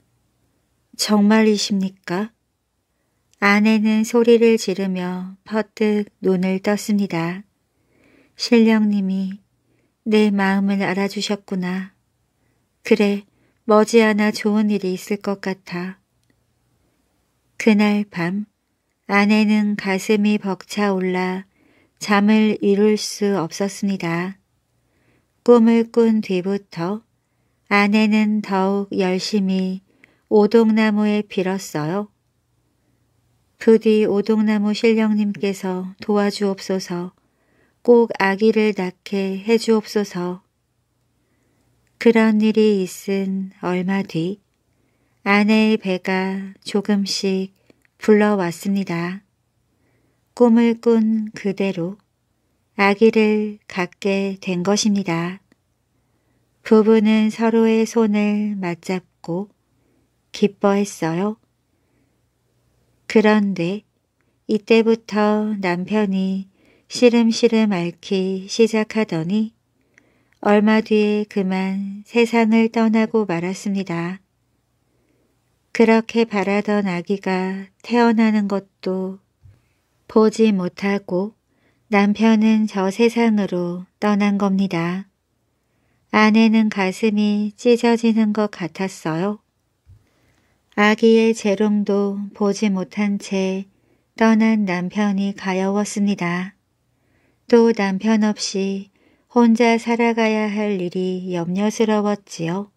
정말이십니까? 아내는 소리를 지르며 퍼뜩 눈을 떴습니다. 신령님이 내 마음을 알아주셨구나. 그래, 머지않아 좋은 일이 있을 것 같아. 그날 밤 아내는 가슴이 벅차올라 잠을 이룰 수 없었습니다. 꿈을 꾼 뒤부터 아내는 더욱 열심히 오동나무에 빌었어요. 부디 오동나무 신령님께서 도와주옵소서 꼭 아기를 낳게 해주옵소서. 그런 일이 있은 얼마 뒤 아내의 배가 조금씩 불러왔습니다. 꿈을 꾼 그대로 아기를 갖게 된 것입니다. 부부는 서로의 손을 맞잡고 기뻐했어요. 그런데 이때부터 남편이 시름시름 앓기 시작하더니 얼마 뒤에 그만 세상을 떠나고 말았습니다. 그렇게 바라던 아기가 태어나는 것도 보지 못하고 남편은 저 세상으로 떠난 겁니다. 아내는 가슴이 찢어지는 것 같았어요. 아기의 재롱도 보지 못한 채 떠난 남편이 가여웠습니다. 또 남편 없이 혼자 살아가야 할 일이 염려스러웠지요.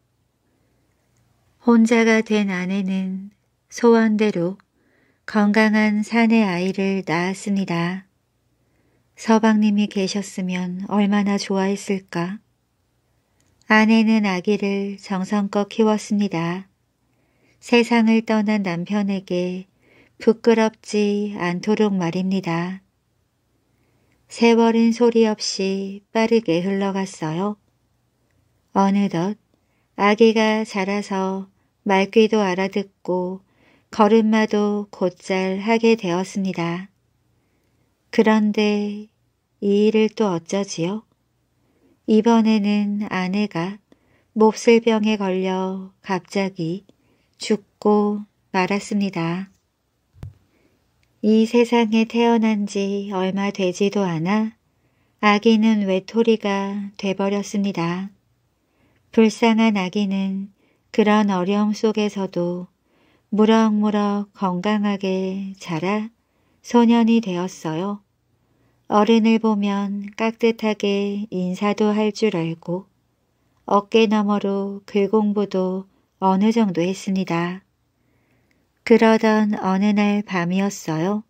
혼자가 된 아내는 소원대로 건강한 사내 아이를 낳았습니다. 서방님이 계셨으면 얼마나 좋아했을까. 아내는 아기를 정성껏 키웠습니다. 세상을 떠난 남편에게 부끄럽지 않도록 말입니다. 세월은 소리 없이 빠르게 흘러갔어요. 어느덧 아기가 자라서 말귀도 알아듣고 걸음마도 곧잘 하게 되었습니다. 그런데 이 일을 또 어쩌지요? 이번에는 아내가 몹쓸병에 걸려 갑자기 죽고 말았습니다. 이 세상에 태어난 지 얼마 되지도 않아 아기는 외톨이가 돼버렸습니다. 불쌍한 아기는 그런 어려움 속에서도 무럭무럭 건강하게 자라 소년이 되었어요. 어른을 보면 깍듯하게 인사도 할 줄 알고 어깨 너머로 글 공부도 어느 정도 했습니다. 그러던 어느 날 밤이었어요.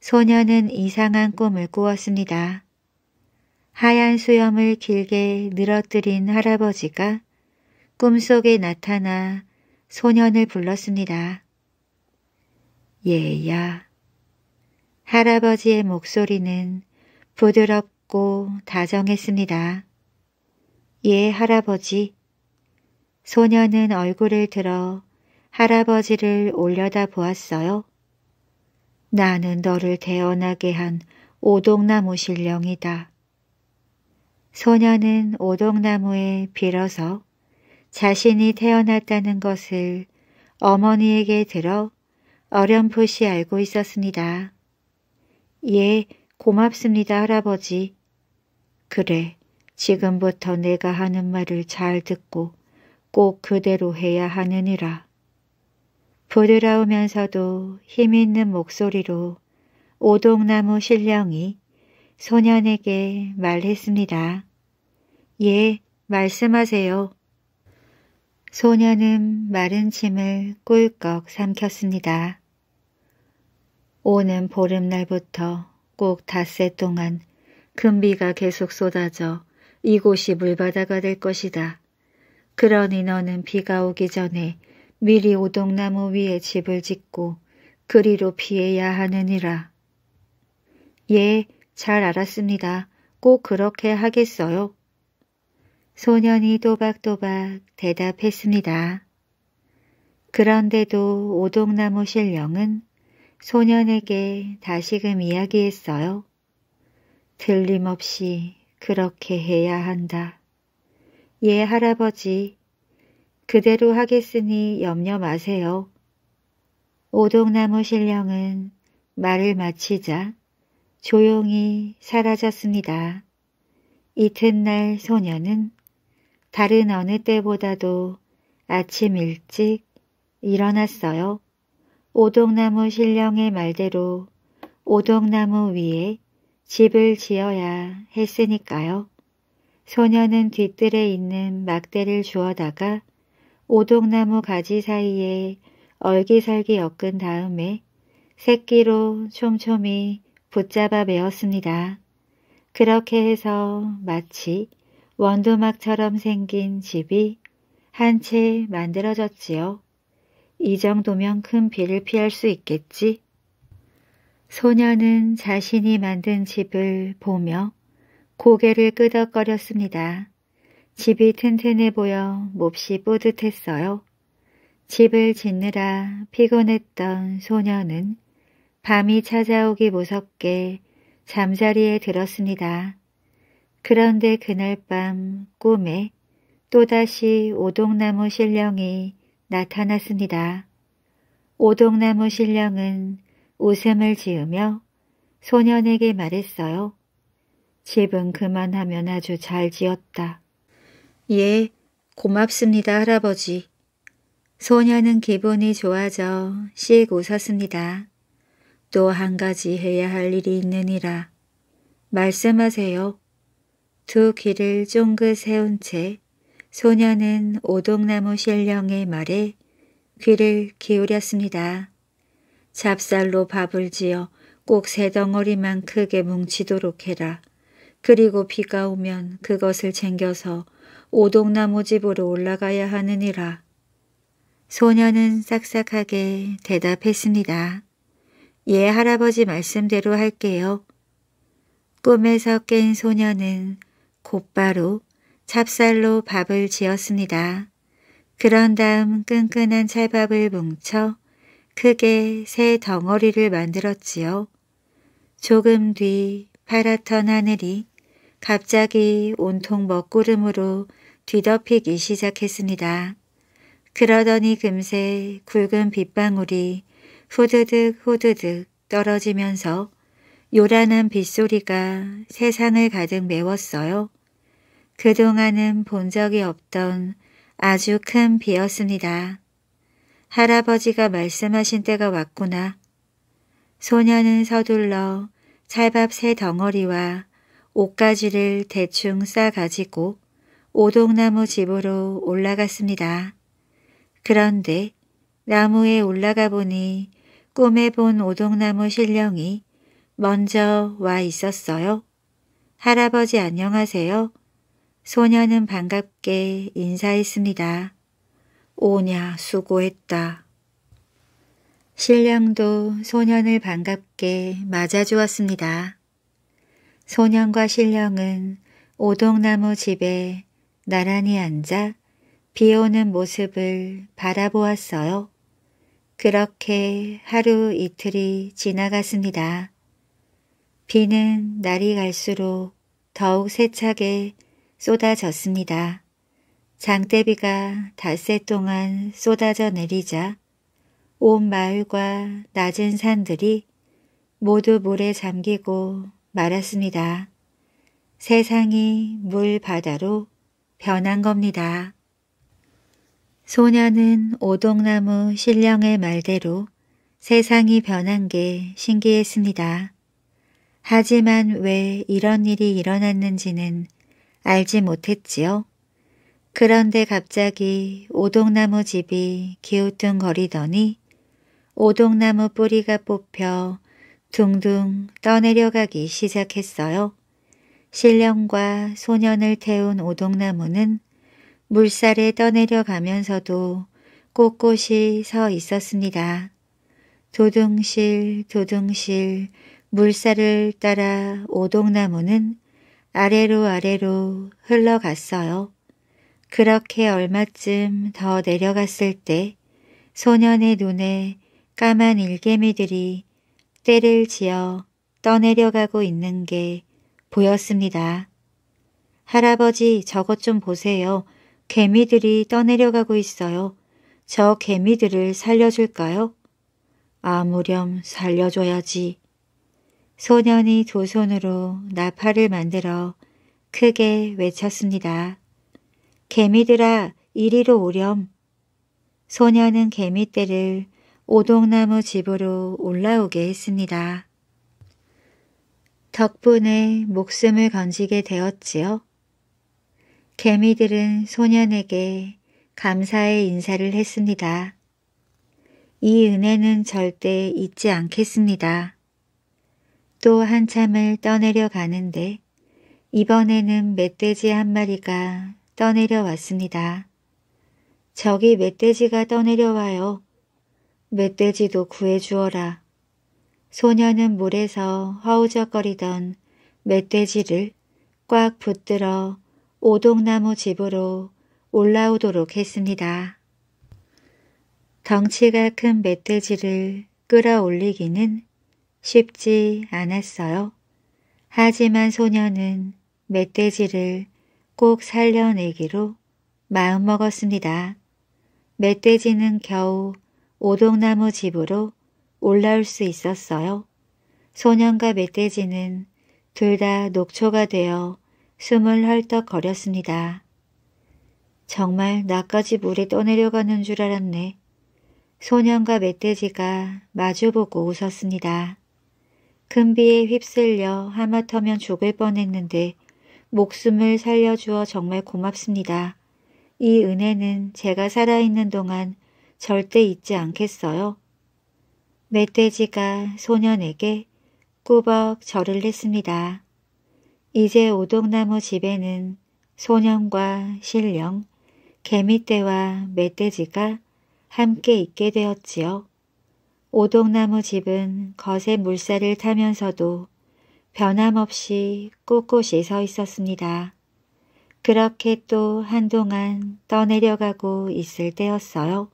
소녀는 이상한 꿈을 꾸었습니다. 하얀 수염을 길게 늘어뜨린 할아버지가 꿈속에 나타나 소년을 불렀습니다. 얘야. 할아버지의 목소리는 부드럽고 다정했습니다. 예, 할아버지. 소녀는 얼굴을 들어 할아버지를 올려다 보았어요. 나는 너를 태어나게 한 오동나무 신령이다. 소녀는 오동나무에 빌어서 자신이 태어났다는 것을 어머니에게 들어 어렴풋이 알고 있었습니다. 예, 고맙습니다, 할아버지. 그래, 지금부터 내가 하는 말을 잘 듣고 꼭 그대로 해야 하느니라. 부드러우면서도 힘있는 목소리로 오동나무 신령이 소년에게 말했습니다. 예, 말씀하세요. 소년은 마른 침을 꿀꺽 삼켰습니다. 오는 보름날부터 꼭 닷새 동안 금비가 계속 쏟아져 이곳이 물바다가 될 것이다. 그러니 너는 비가 오기 전에 미리 오동나무 위에 집을 짓고 그리로 피해야 하느니라. 예, 잘 알았습니다. 꼭 그렇게 하겠어요. 소년이 또박또박 대답했습니다. 그런데도 오동나무 신령은 소년에게 다시금 이야기했어요. 틀림없이 그렇게 해야 한다. 예, 할아버지. 그대로 하겠으니 염려 마세요. 오동나무 신령은 말을 마치자 조용히 사라졌습니다. 이튿날 소년은 다른 어느 때보다도 아침 일찍 일어났어요. 오동나무 신령의 말대로 오동나무 위에 집을 지어야 했으니까요. 소녀는 뒤뜰에 있는 막대를 주워다가 오동나무 가지 사이에 얼기설기 엮은 다음에 새끼로 촘촘히 붙잡아 메었습니다. 그렇게 해서 마치 원두막처럼 생긴 집이 한 채 만들어졌지요. 이 정도면 큰 비를 피할 수 있겠지? 소녀는 자신이 만든 집을 보며 고개를 끄덕거렸습니다. 집이 튼튼해 보여 몹시 뿌듯했어요. 집을 짓느라 피곤했던 소녀는 밤이 찾아오기 무섭게 잠자리에 들었습니다. 그런데 그날 밤 꿈에 또다시 오동나무 신령이 나타났습니다. 오동나무 신령은 웃음을 지으며 소년에게 말했어요. 집은 그만하면 아주 잘 지었다. 예, 고맙습니다, 할아버지. 소녀는 기분이 좋아져 씩 웃었습니다. 또 한 가지 해야 할 일이 있느니라. 말씀하세요. 두 귀를 쫑긋 세운 채 소녀는 오동나무 신령의 말에 귀를 기울였습니다. 잡쌀로 밥을 지어 꼭 세 덩어리만 크게 뭉치도록 해라. 그리고 비가 오면 그것을 챙겨서 오동나무 집으로 올라가야 하느니라. 소녀는 싹싹하게 대답했습니다. 예, 할아버지 말씀대로 할게요. 꿈에서 깬 소녀는 곧바로 찹쌀로 밥을 지었습니다. 그런 다음 끈끈한 찰밥을 뭉쳐 크게 새 덩어리를 만들었지요. 조금 뒤 파랗던 하늘이 갑자기 온통 먹구름으로 뒤덮이기 시작했습니다. 그러더니 금세 굵은 빗방울이 후드득 후드득 떨어지면서 요란한 빗소리가 세상을 가득 메웠어요. 그동안은 본 적이 없던 아주 큰 비였습니다. 할아버지가 말씀하신 때가 왔구나. 소녀는 서둘러 찰밥 새 덩어리와 옷가지를 대충 싸가지고 오동나무 집으로 올라갔습니다. 그런데 나무에 올라가 보니 꿈에 본 오동나무 신령이 먼저 와 있었어요. 할아버지 안녕하세요. 소녀는 반갑게 인사했습니다. 오냐 수고했다. 신령도 소년을 반갑게 맞아주었습니다. 소년과 신령은 오동나무 집에 나란히 앉아 비 오는 모습을 바라보았어요. 그렇게 하루 이틀이 지나갔습니다. 비는 날이 갈수록 더욱 세차게 쏟아졌습니다. 장대비가 닷새 동안 쏟아져 내리자 온 마을과 낮은 산들이 모두 물에 잠기고 말았습니다. 세상이 물바다로 변한 겁니다. 소녀는 오동나무 신령의 말대로 세상이 변한 게 신기했습니다. 하지만 왜 이런 일이 일어났는지는 알지 못했지요. 그런데 갑자기 오동나무 집이 기우뚱거리더니 오동나무 뿌리가 뽑혀 둥둥 떠내려가기 시작했어요. 신령과 소년을 태운 오동나무는 물살에 떠내려 가면서도 꼿꼿이 서 있었습니다. 도둥실 도둥실 물살을 따라 오동나무는 아래로 아래로 흘러갔어요. 그렇게 얼마쯤 더 내려갔을 때 소년의 눈에 까만 일개미들이 때를 지어 떠내려가고 있는 게 보였습니다. 할아버지 저것 좀 보세요. 개미들이 떠내려가고 있어요. 저 개미들을 살려줄까요? 아무렴 살려줘야지. 소년이 두 손으로 나팔을 만들어 크게 외쳤습니다. 개미들아 이리로 오렴. 소년은 개미떼를 오동나무 집으로 올라오게 했습니다. 덕분에 목숨을 건지게 되었지요. 개미들은 소년에게 감사의 인사를 했습니다. 이 은혜는 절대 잊지 않겠습니다. 또 한참을 떠내려 가는데 이번에는 멧돼지 한 마리가 떠내려 왔습니다. 저기 멧돼지가 떠내려 와요. 멧돼지도 구해주어라. 소녀는 물에서 허우적거리던 멧돼지를 꽉 붙들어 오동나무 집으로 올라오도록 했습니다. 덩치가 큰 멧돼지를 끌어올리기는 쉽지 않았어요. 하지만 소녀는 멧돼지를 꼭 살려내기로 마음먹었습니다. 멧돼지는 겨우 오동나무 집으로 올라올 수 있었어요. 소년과 멧돼지는 둘 다 녹초가 되어 숨을 헐떡거렸습니다. 정말 나까지 물에 떠내려가는 줄 알았네. 소년과 멧돼지가 마주보고 웃었습니다. 큰 비에 휩쓸려 하마터면 죽을 뻔했는데 목숨을 살려주어 정말 고맙습니다. 이 은혜는 제가 살아있는 동안 절대 잊지 않겠어요. 멧돼지가 소년에게 꾸벅 절을 했습니다. 이제 오동나무 집에는 소년과 신령, 개미떼와 멧돼지가 함께 있게 되었지요. 오동나무 집은 거세 물살을 타면서도 변함없이 꿋꿋이 서 있었습니다. 그렇게 또 한동안 떠내려가고 있을 때였어요.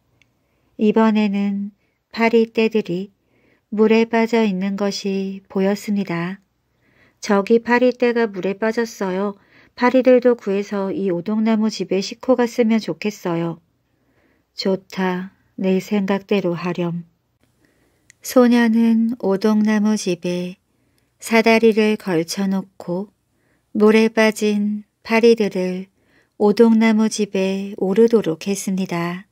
이번에는 파리 떼들이 물에 빠져 있는 것이 보였습니다. 저기 파리 떼가 물에 빠졌어요. 파리들도 구해서 이 오동나무 집에 싣고 갔으면 좋겠어요. 좋다. 내 생각대로 하렴. 소녀는 오동나무 집에 사다리를 걸쳐놓고 물에 빠진 파리들을 오동나무 집에 오르도록 했습니다.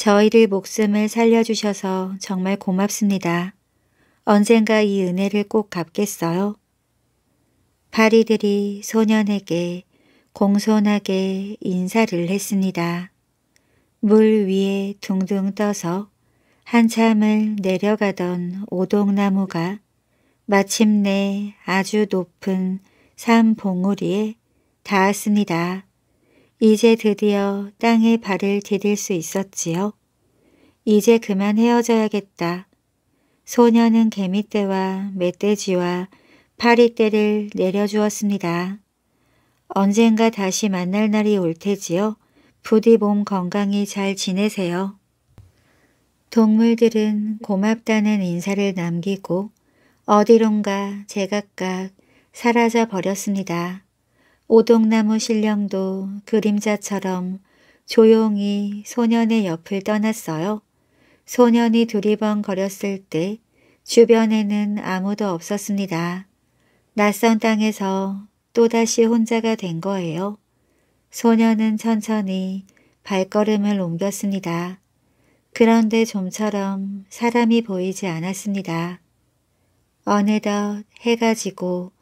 저희를 목숨을 살려주셔서 정말 고맙습니다. 언젠가 이 은혜를 꼭 갚겠어요. 파리들이 소년에게 공손하게 인사를 했습니다. 물 위에 둥둥 떠서 한참을 내려가던 오동나무가 마침내 아주 높은 산 봉우리에 닿았습니다. 이제 드디어 땅에 발을 디딜 수 있었지요. 이제 그만 헤어져야겠다. 소녀는 개미떼와 멧돼지와 파리떼를 내려주었습니다. 언젠가 다시 만날 날이 올 테지요. 부디 몸 건강히 잘 지내세요. 동물들은 고맙다는 인사를 남기고 어디론가 제각각 사라져 버렸습니다. 오동나무 신령도 그림자처럼 조용히 소년의 옆을 떠났어요. 소년이 두리번거렸을 때 주변에는 아무도 없었습니다. 낯선 땅에서 또다시 혼자가 된 거예요. 소녀는 천천히 발걸음을 옮겼습니다. 그런데 좀처럼 사람이 보이지 않았습니다. 어느덧 해가 지고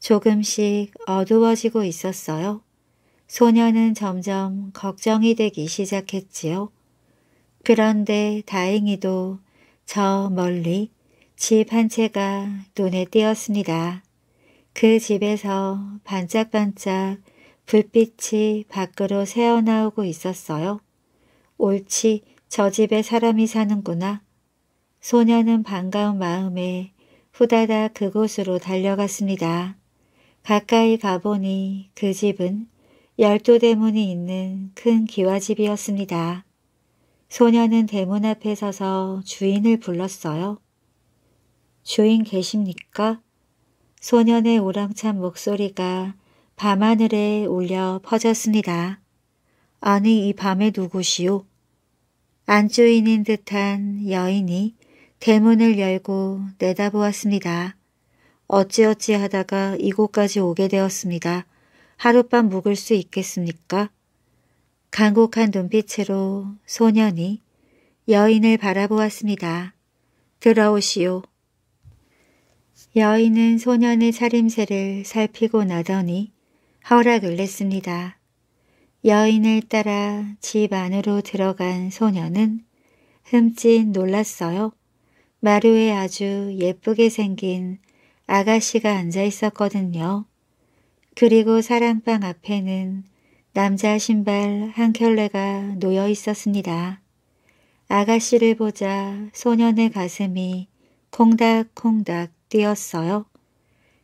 조금씩 어두워지고 있었어요. 소녀는 점점 걱정이 되기 시작했지요. 그런데 다행히도 저 멀리 집 한 채가 눈에 띄었습니다. 그 집에서 반짝반짝 불빛이 밖으로 새어나오고 있었어요. 옳지, 저 집에 사람이 사는구나. 소녀는 반가운 마음에 후다닥 그곳으로 달려갔습니다. 가까이 가보니 그 집은 열두 대문이 있는 큰 기와집이었습니다. 소녀는 대문 앞에 서서 주인을 불렀어요. 주인 계십니까? 소년의 오랑찬 목소리가 밤하늘에 울려 퍼졌습니다. 아니 이 밤에 누구시오? 안주인인 듯한 여인이 대문을 열고 내다보았습니다. 어찌어찌 하다가 이곳까지 오게 되었습니다. 하룻밤 묵을 수 있겠습니까? 간곡한 눈빛으로 소년이 여인을 바라보았습니다. 들어오시오. 여인은 소년의 차림새를 살피고 나더니 허락을 냈습니다. 여인을 따라 집 안으로 들어간 소년은 흠칫 놀랐어요. 마루에 아주 예쁘게 생긴 아가씨가 앉아 있었거든요. 그리고 사랑방 앞에는 남자 신발 한 켤레가 놓여 있었습니다. 아가씨를 보자 소년의 가슴이 콩닥콩닥 뛰었어요.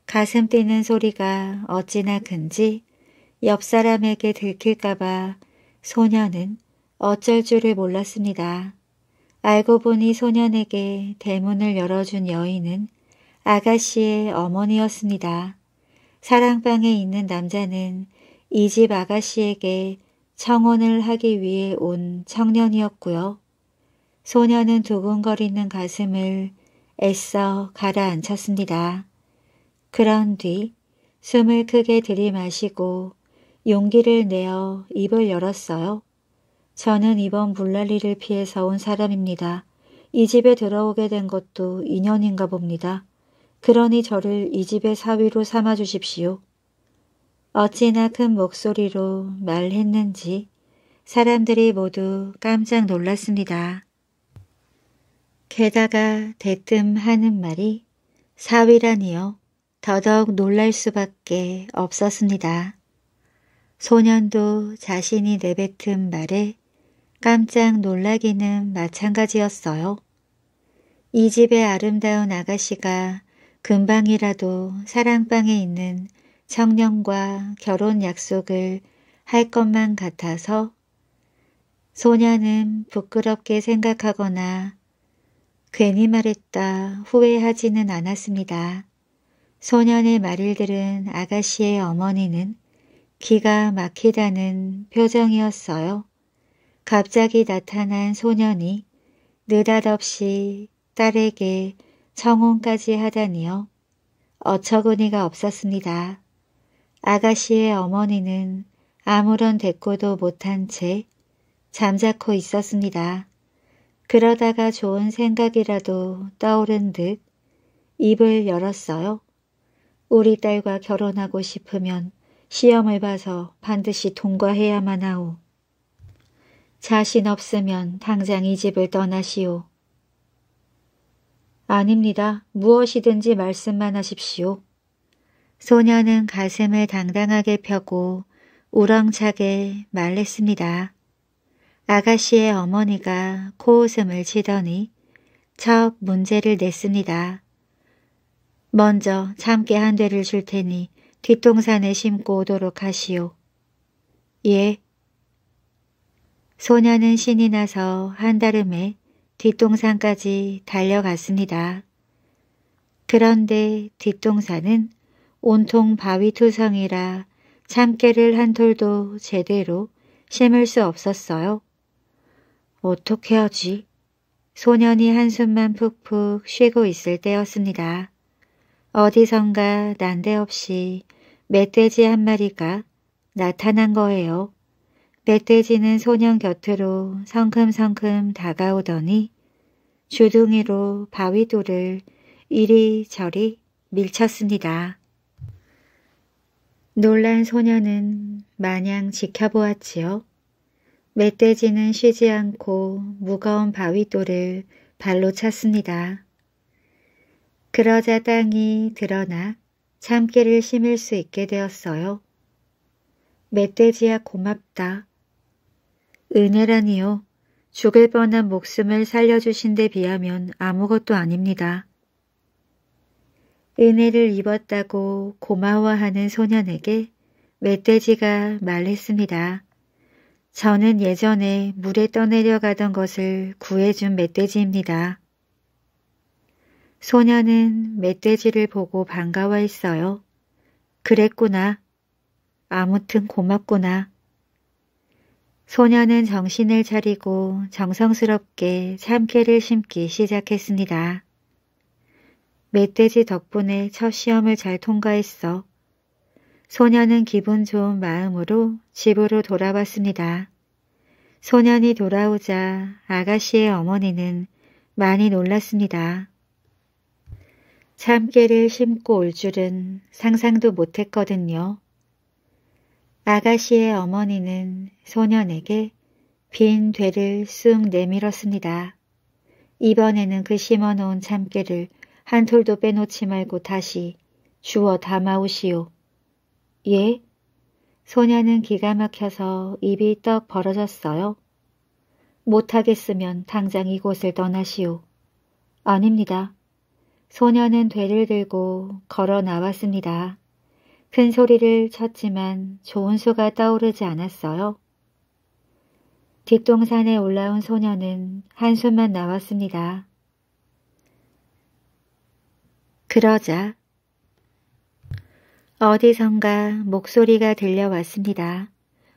가슴 뛰는 소리가 어찌나 큰지 옆 사람에게 들킬까봐 소녀는 어쩔 줄을 몰랐습니다. 알고 보니 소년에게 대문을 열어준 여인은 아가씨의 어머니였습니다. 사랑방에 있는 남자는 이 집 아가씨에게 청혼을 하기 위해 온 청년이었고요. 소년은 두근거리는 가슴을 애써 가라앉혔습니다. 그런 뒤 숨을 크게 들이마시고 용기를 내어 입을 열었어요. 저는 이번 물난리를 피해서 온 사람입니다. 이 집에 들어오게 된 것도 인연인가 봅니다. 그러니 저를 이 집의 사위로 삼아 주십시오. 어찌나 큰 목소리로 말했는지 사람들이 모두 깜짝 놀랐습니다. 게다가 대뜸 하는 말이 사위라니요. 더더욱 놀랄 수밖에 없었습니다. 소년도 자신이 내뱉은 말에 깜짝 놀라기는 마찬가지였어요. 이 집의 아름다운 아가씨가 금방이라도 사랑방에 있는 청년과 결혼 약속을 할 것만 같아서 소년은 부끄럽게 생각하거나 괜히 말했다 후회하지는 않았습니다. 소년의 말을 들은 아가씨의 어머니는 기가 막히다는 표정이었어요. 갑자기 나타난 소년이 느닷없이 딸에게 청혼까지 하다니요. 어처구니가 없었습니다. 아가씨의 어머니는 아무런 대꾸도 못한 채 잠자코 있었습니다. 그러다가 좋은 생각이라도 떠오른 듯 입을 열었어요. 우리 딸과 결혼하고 싶으면 시험을 봐서 반드시 통과해야만 하오. 자신 없으면 당장 이 집을 떠나시오. 아닙니다. 무엇이든지 말씀만 하십시오. 소녀는 가슴을 당당하게 펴고 우렁차게 말했습니다. 아가씨의 어머니가 코웃음을 치더니 첫 문제를 냈습니다. 먼저 참깨 한 대를 줄 테니 뒷동산에 심고 오도록 하시오. 예. 소녀는 신이 나서 한달음에 뒷동산까지 달려갔습니다. 그런데 뒷동산은 온통 바위투성이라 참깨를 한 톨도 제대로 심을 수 없었어요. 어떻게 하지? 소년이 한숨만 푹푹 쉬고 있을 때였습니다. 어디선가 난데없이 멧돼지 한 마리가 나타난 거예요. 멧돼지는 소년 곁으로 성큼성큼 다가오더니 주둥이로 바위돌을 이리저리 밀쳤습니다. 놀란 소년은 마냥 지켜보았지요. 멧돼지는 쉬지 않고 무거운 바위돌을 발로 찼습니다. 그러자 땅이 드러나 참깨를 심을 수 있게 되었어요. 멧돼지야 고맙다. 은혜라니요. 죽을 뻔한 목숨을 살려주신 데 비하면 아무것도 아닙니다. 은혜를 입었다고 고마워하는 소년에게 멧돼지가 말했습니다. 저는 예전에 물에 떠내려가던 것을 구해준 멧돼지입니다. 소녀는 멧돼지를 보고 반가워했어요. 그랬구나. 아무튼 고맙구나. 소녀는 정신을 차리고 정성스럽게 참깨를 심기 시작했습니다. 멧돼지 덕분에 첫 시험을 잘 통과했어. 소녀는 기분 좋은 마음으로 집으로 돌아왔습니다. 소년이 돌아오자 아가씨의 어머니는 많이 놀랐습니다. 참깨를 심고 올 줄은 상상도 못했거든요. 아가씨의 어머니는 소년에게 빈 되를 쑥 내밀었습니다. 이번에는 그 심어놓은 참깨를 한 톨도 빼놓지 말고 다시 주워 담아오시오. 예? 소녀는 기가 막혀서 입이 떡 벌어졌어요. 못하겠으면 당장 이곳을 떠나시오. 아닙니다. 소녀는 되를 들고 걸어 나왔습니다. 큰 소리를 쳤지만 좋은 수가 떠오르지 않았어요. 뒷동산에 올라온 소녀는 한숨만 나왔습니다. 그러자 어디선가 목소리가 들려왔습니다.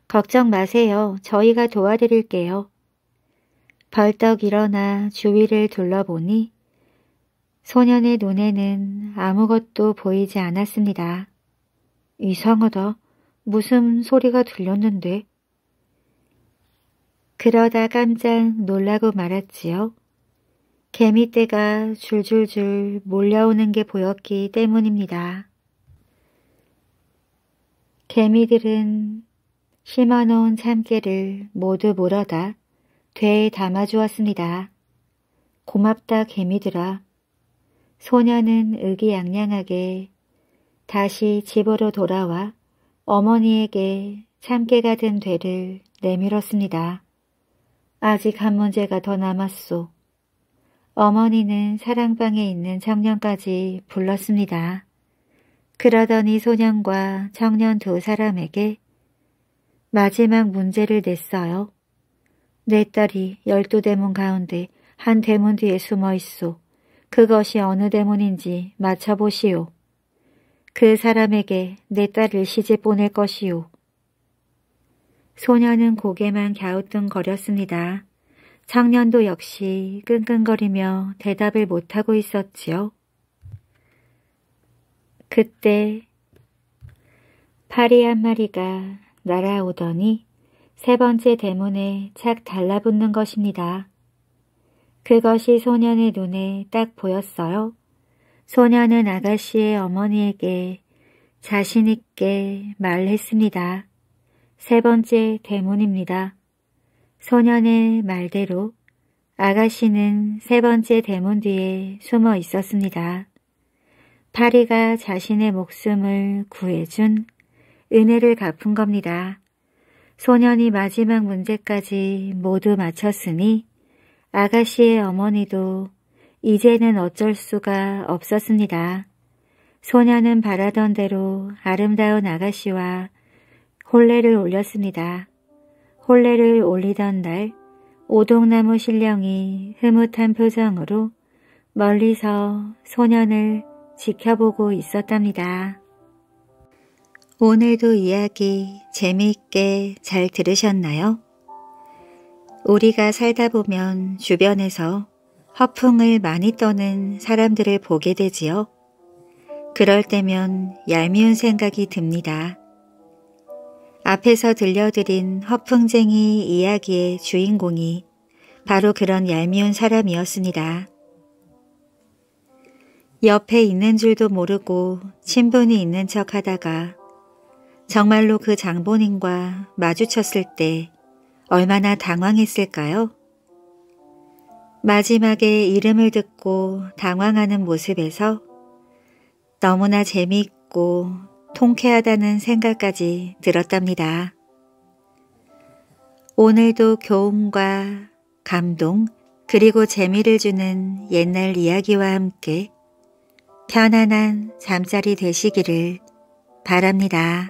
걱정 마세요. 저희가 도와드릴게요. 벌떡 일어나 주위를 둘러보니 소년의 눈에는 아무것도 보이지 않았습니다. 이상하다. 무슨 소리가 들렸는데? 그러다 깜짝 놀라고 말았지요. 개미떼가 줄줄줄 몰려오는 게 보였기 때문입니다. 개미들은 심어놓은 참깨를 모두 물어다 되에 담아주었습니다. 고맙다 개미들아. 소녀는 의기양양하게 다시 집으로 돌아와 어머니에게 참깨가 든 되를 내밀었습니다. 아직 한 문제가 더 남았소. 어머니는 사랑방에 있는 청년까지 불렀습니다. 그러더니 소년과 청년 두 사람에게 마지막 문제를 냈어요. 내 딸이 열두 대문 가운데 한 대문 뒤에 숨어 있소. 그것이 어느 대문인지 맞춰보시오. 그 사람에게 내 딸을 시집 보낼 것이오. 소녀는 고개만 갸우뚱거렸습니다. 청년도 역시 끙끙거리며 대답을 못하고 있었지요. 그때 파리 한 마리가 날아오더니 세 번째 대문에 착 달라붙는 것입니다. 그것이 소년의 눈에 딱 보였어요. 소년은 아가씨의 어머니에게 자신있게 말했습니다. 세 번째 대문입니다. 소년의 말대로 아가씨는 세 번째 대문 뒤에 숨어 있었습니다. 파리가 자신의 목숨을 구해준 은혜를 갚은 겁니다. 소년이 마지막 문제까지 모두 마쳤으니 아가씨의 어머니도 이제는 어쩔 수가 없었습니다. 소년은 바라던 대로 아름다운 아가씨와 혼례를 올렸습니다. 혼례를 올리던 날 오동나무 신령이 흐뭇한 표정으로 멀리서 소년을 지켜보고 있었답니다. 오늘도 이야기 재미있게 잘 들으셨나요? 우리가 살다 보면 주변에서 허풍을 많이 떠는 사람들을 보게 되지요. 그럴 때면 얄미운 생각이 듭니다. 앞에서 들려드린 허풍쟁이 이야기의 주인공이 바로 그런 얄미운 사람이었습니다. 옆에 있는 줄도 모르고 친분이 있는 척 하다가 정말로 그 장본인과 마주쳤을 때 얼마나 당황했을까요? 마지막에 이름을 듣고 당황하는 모습에서 너무나 재미있고 통쾌하다는 생각까지 들었답니다. 오늘도 교훈과 감동 그리고 재미를 주는 옛날 이야기와 함께 편안한 잠자리 되시기를 바랍니다.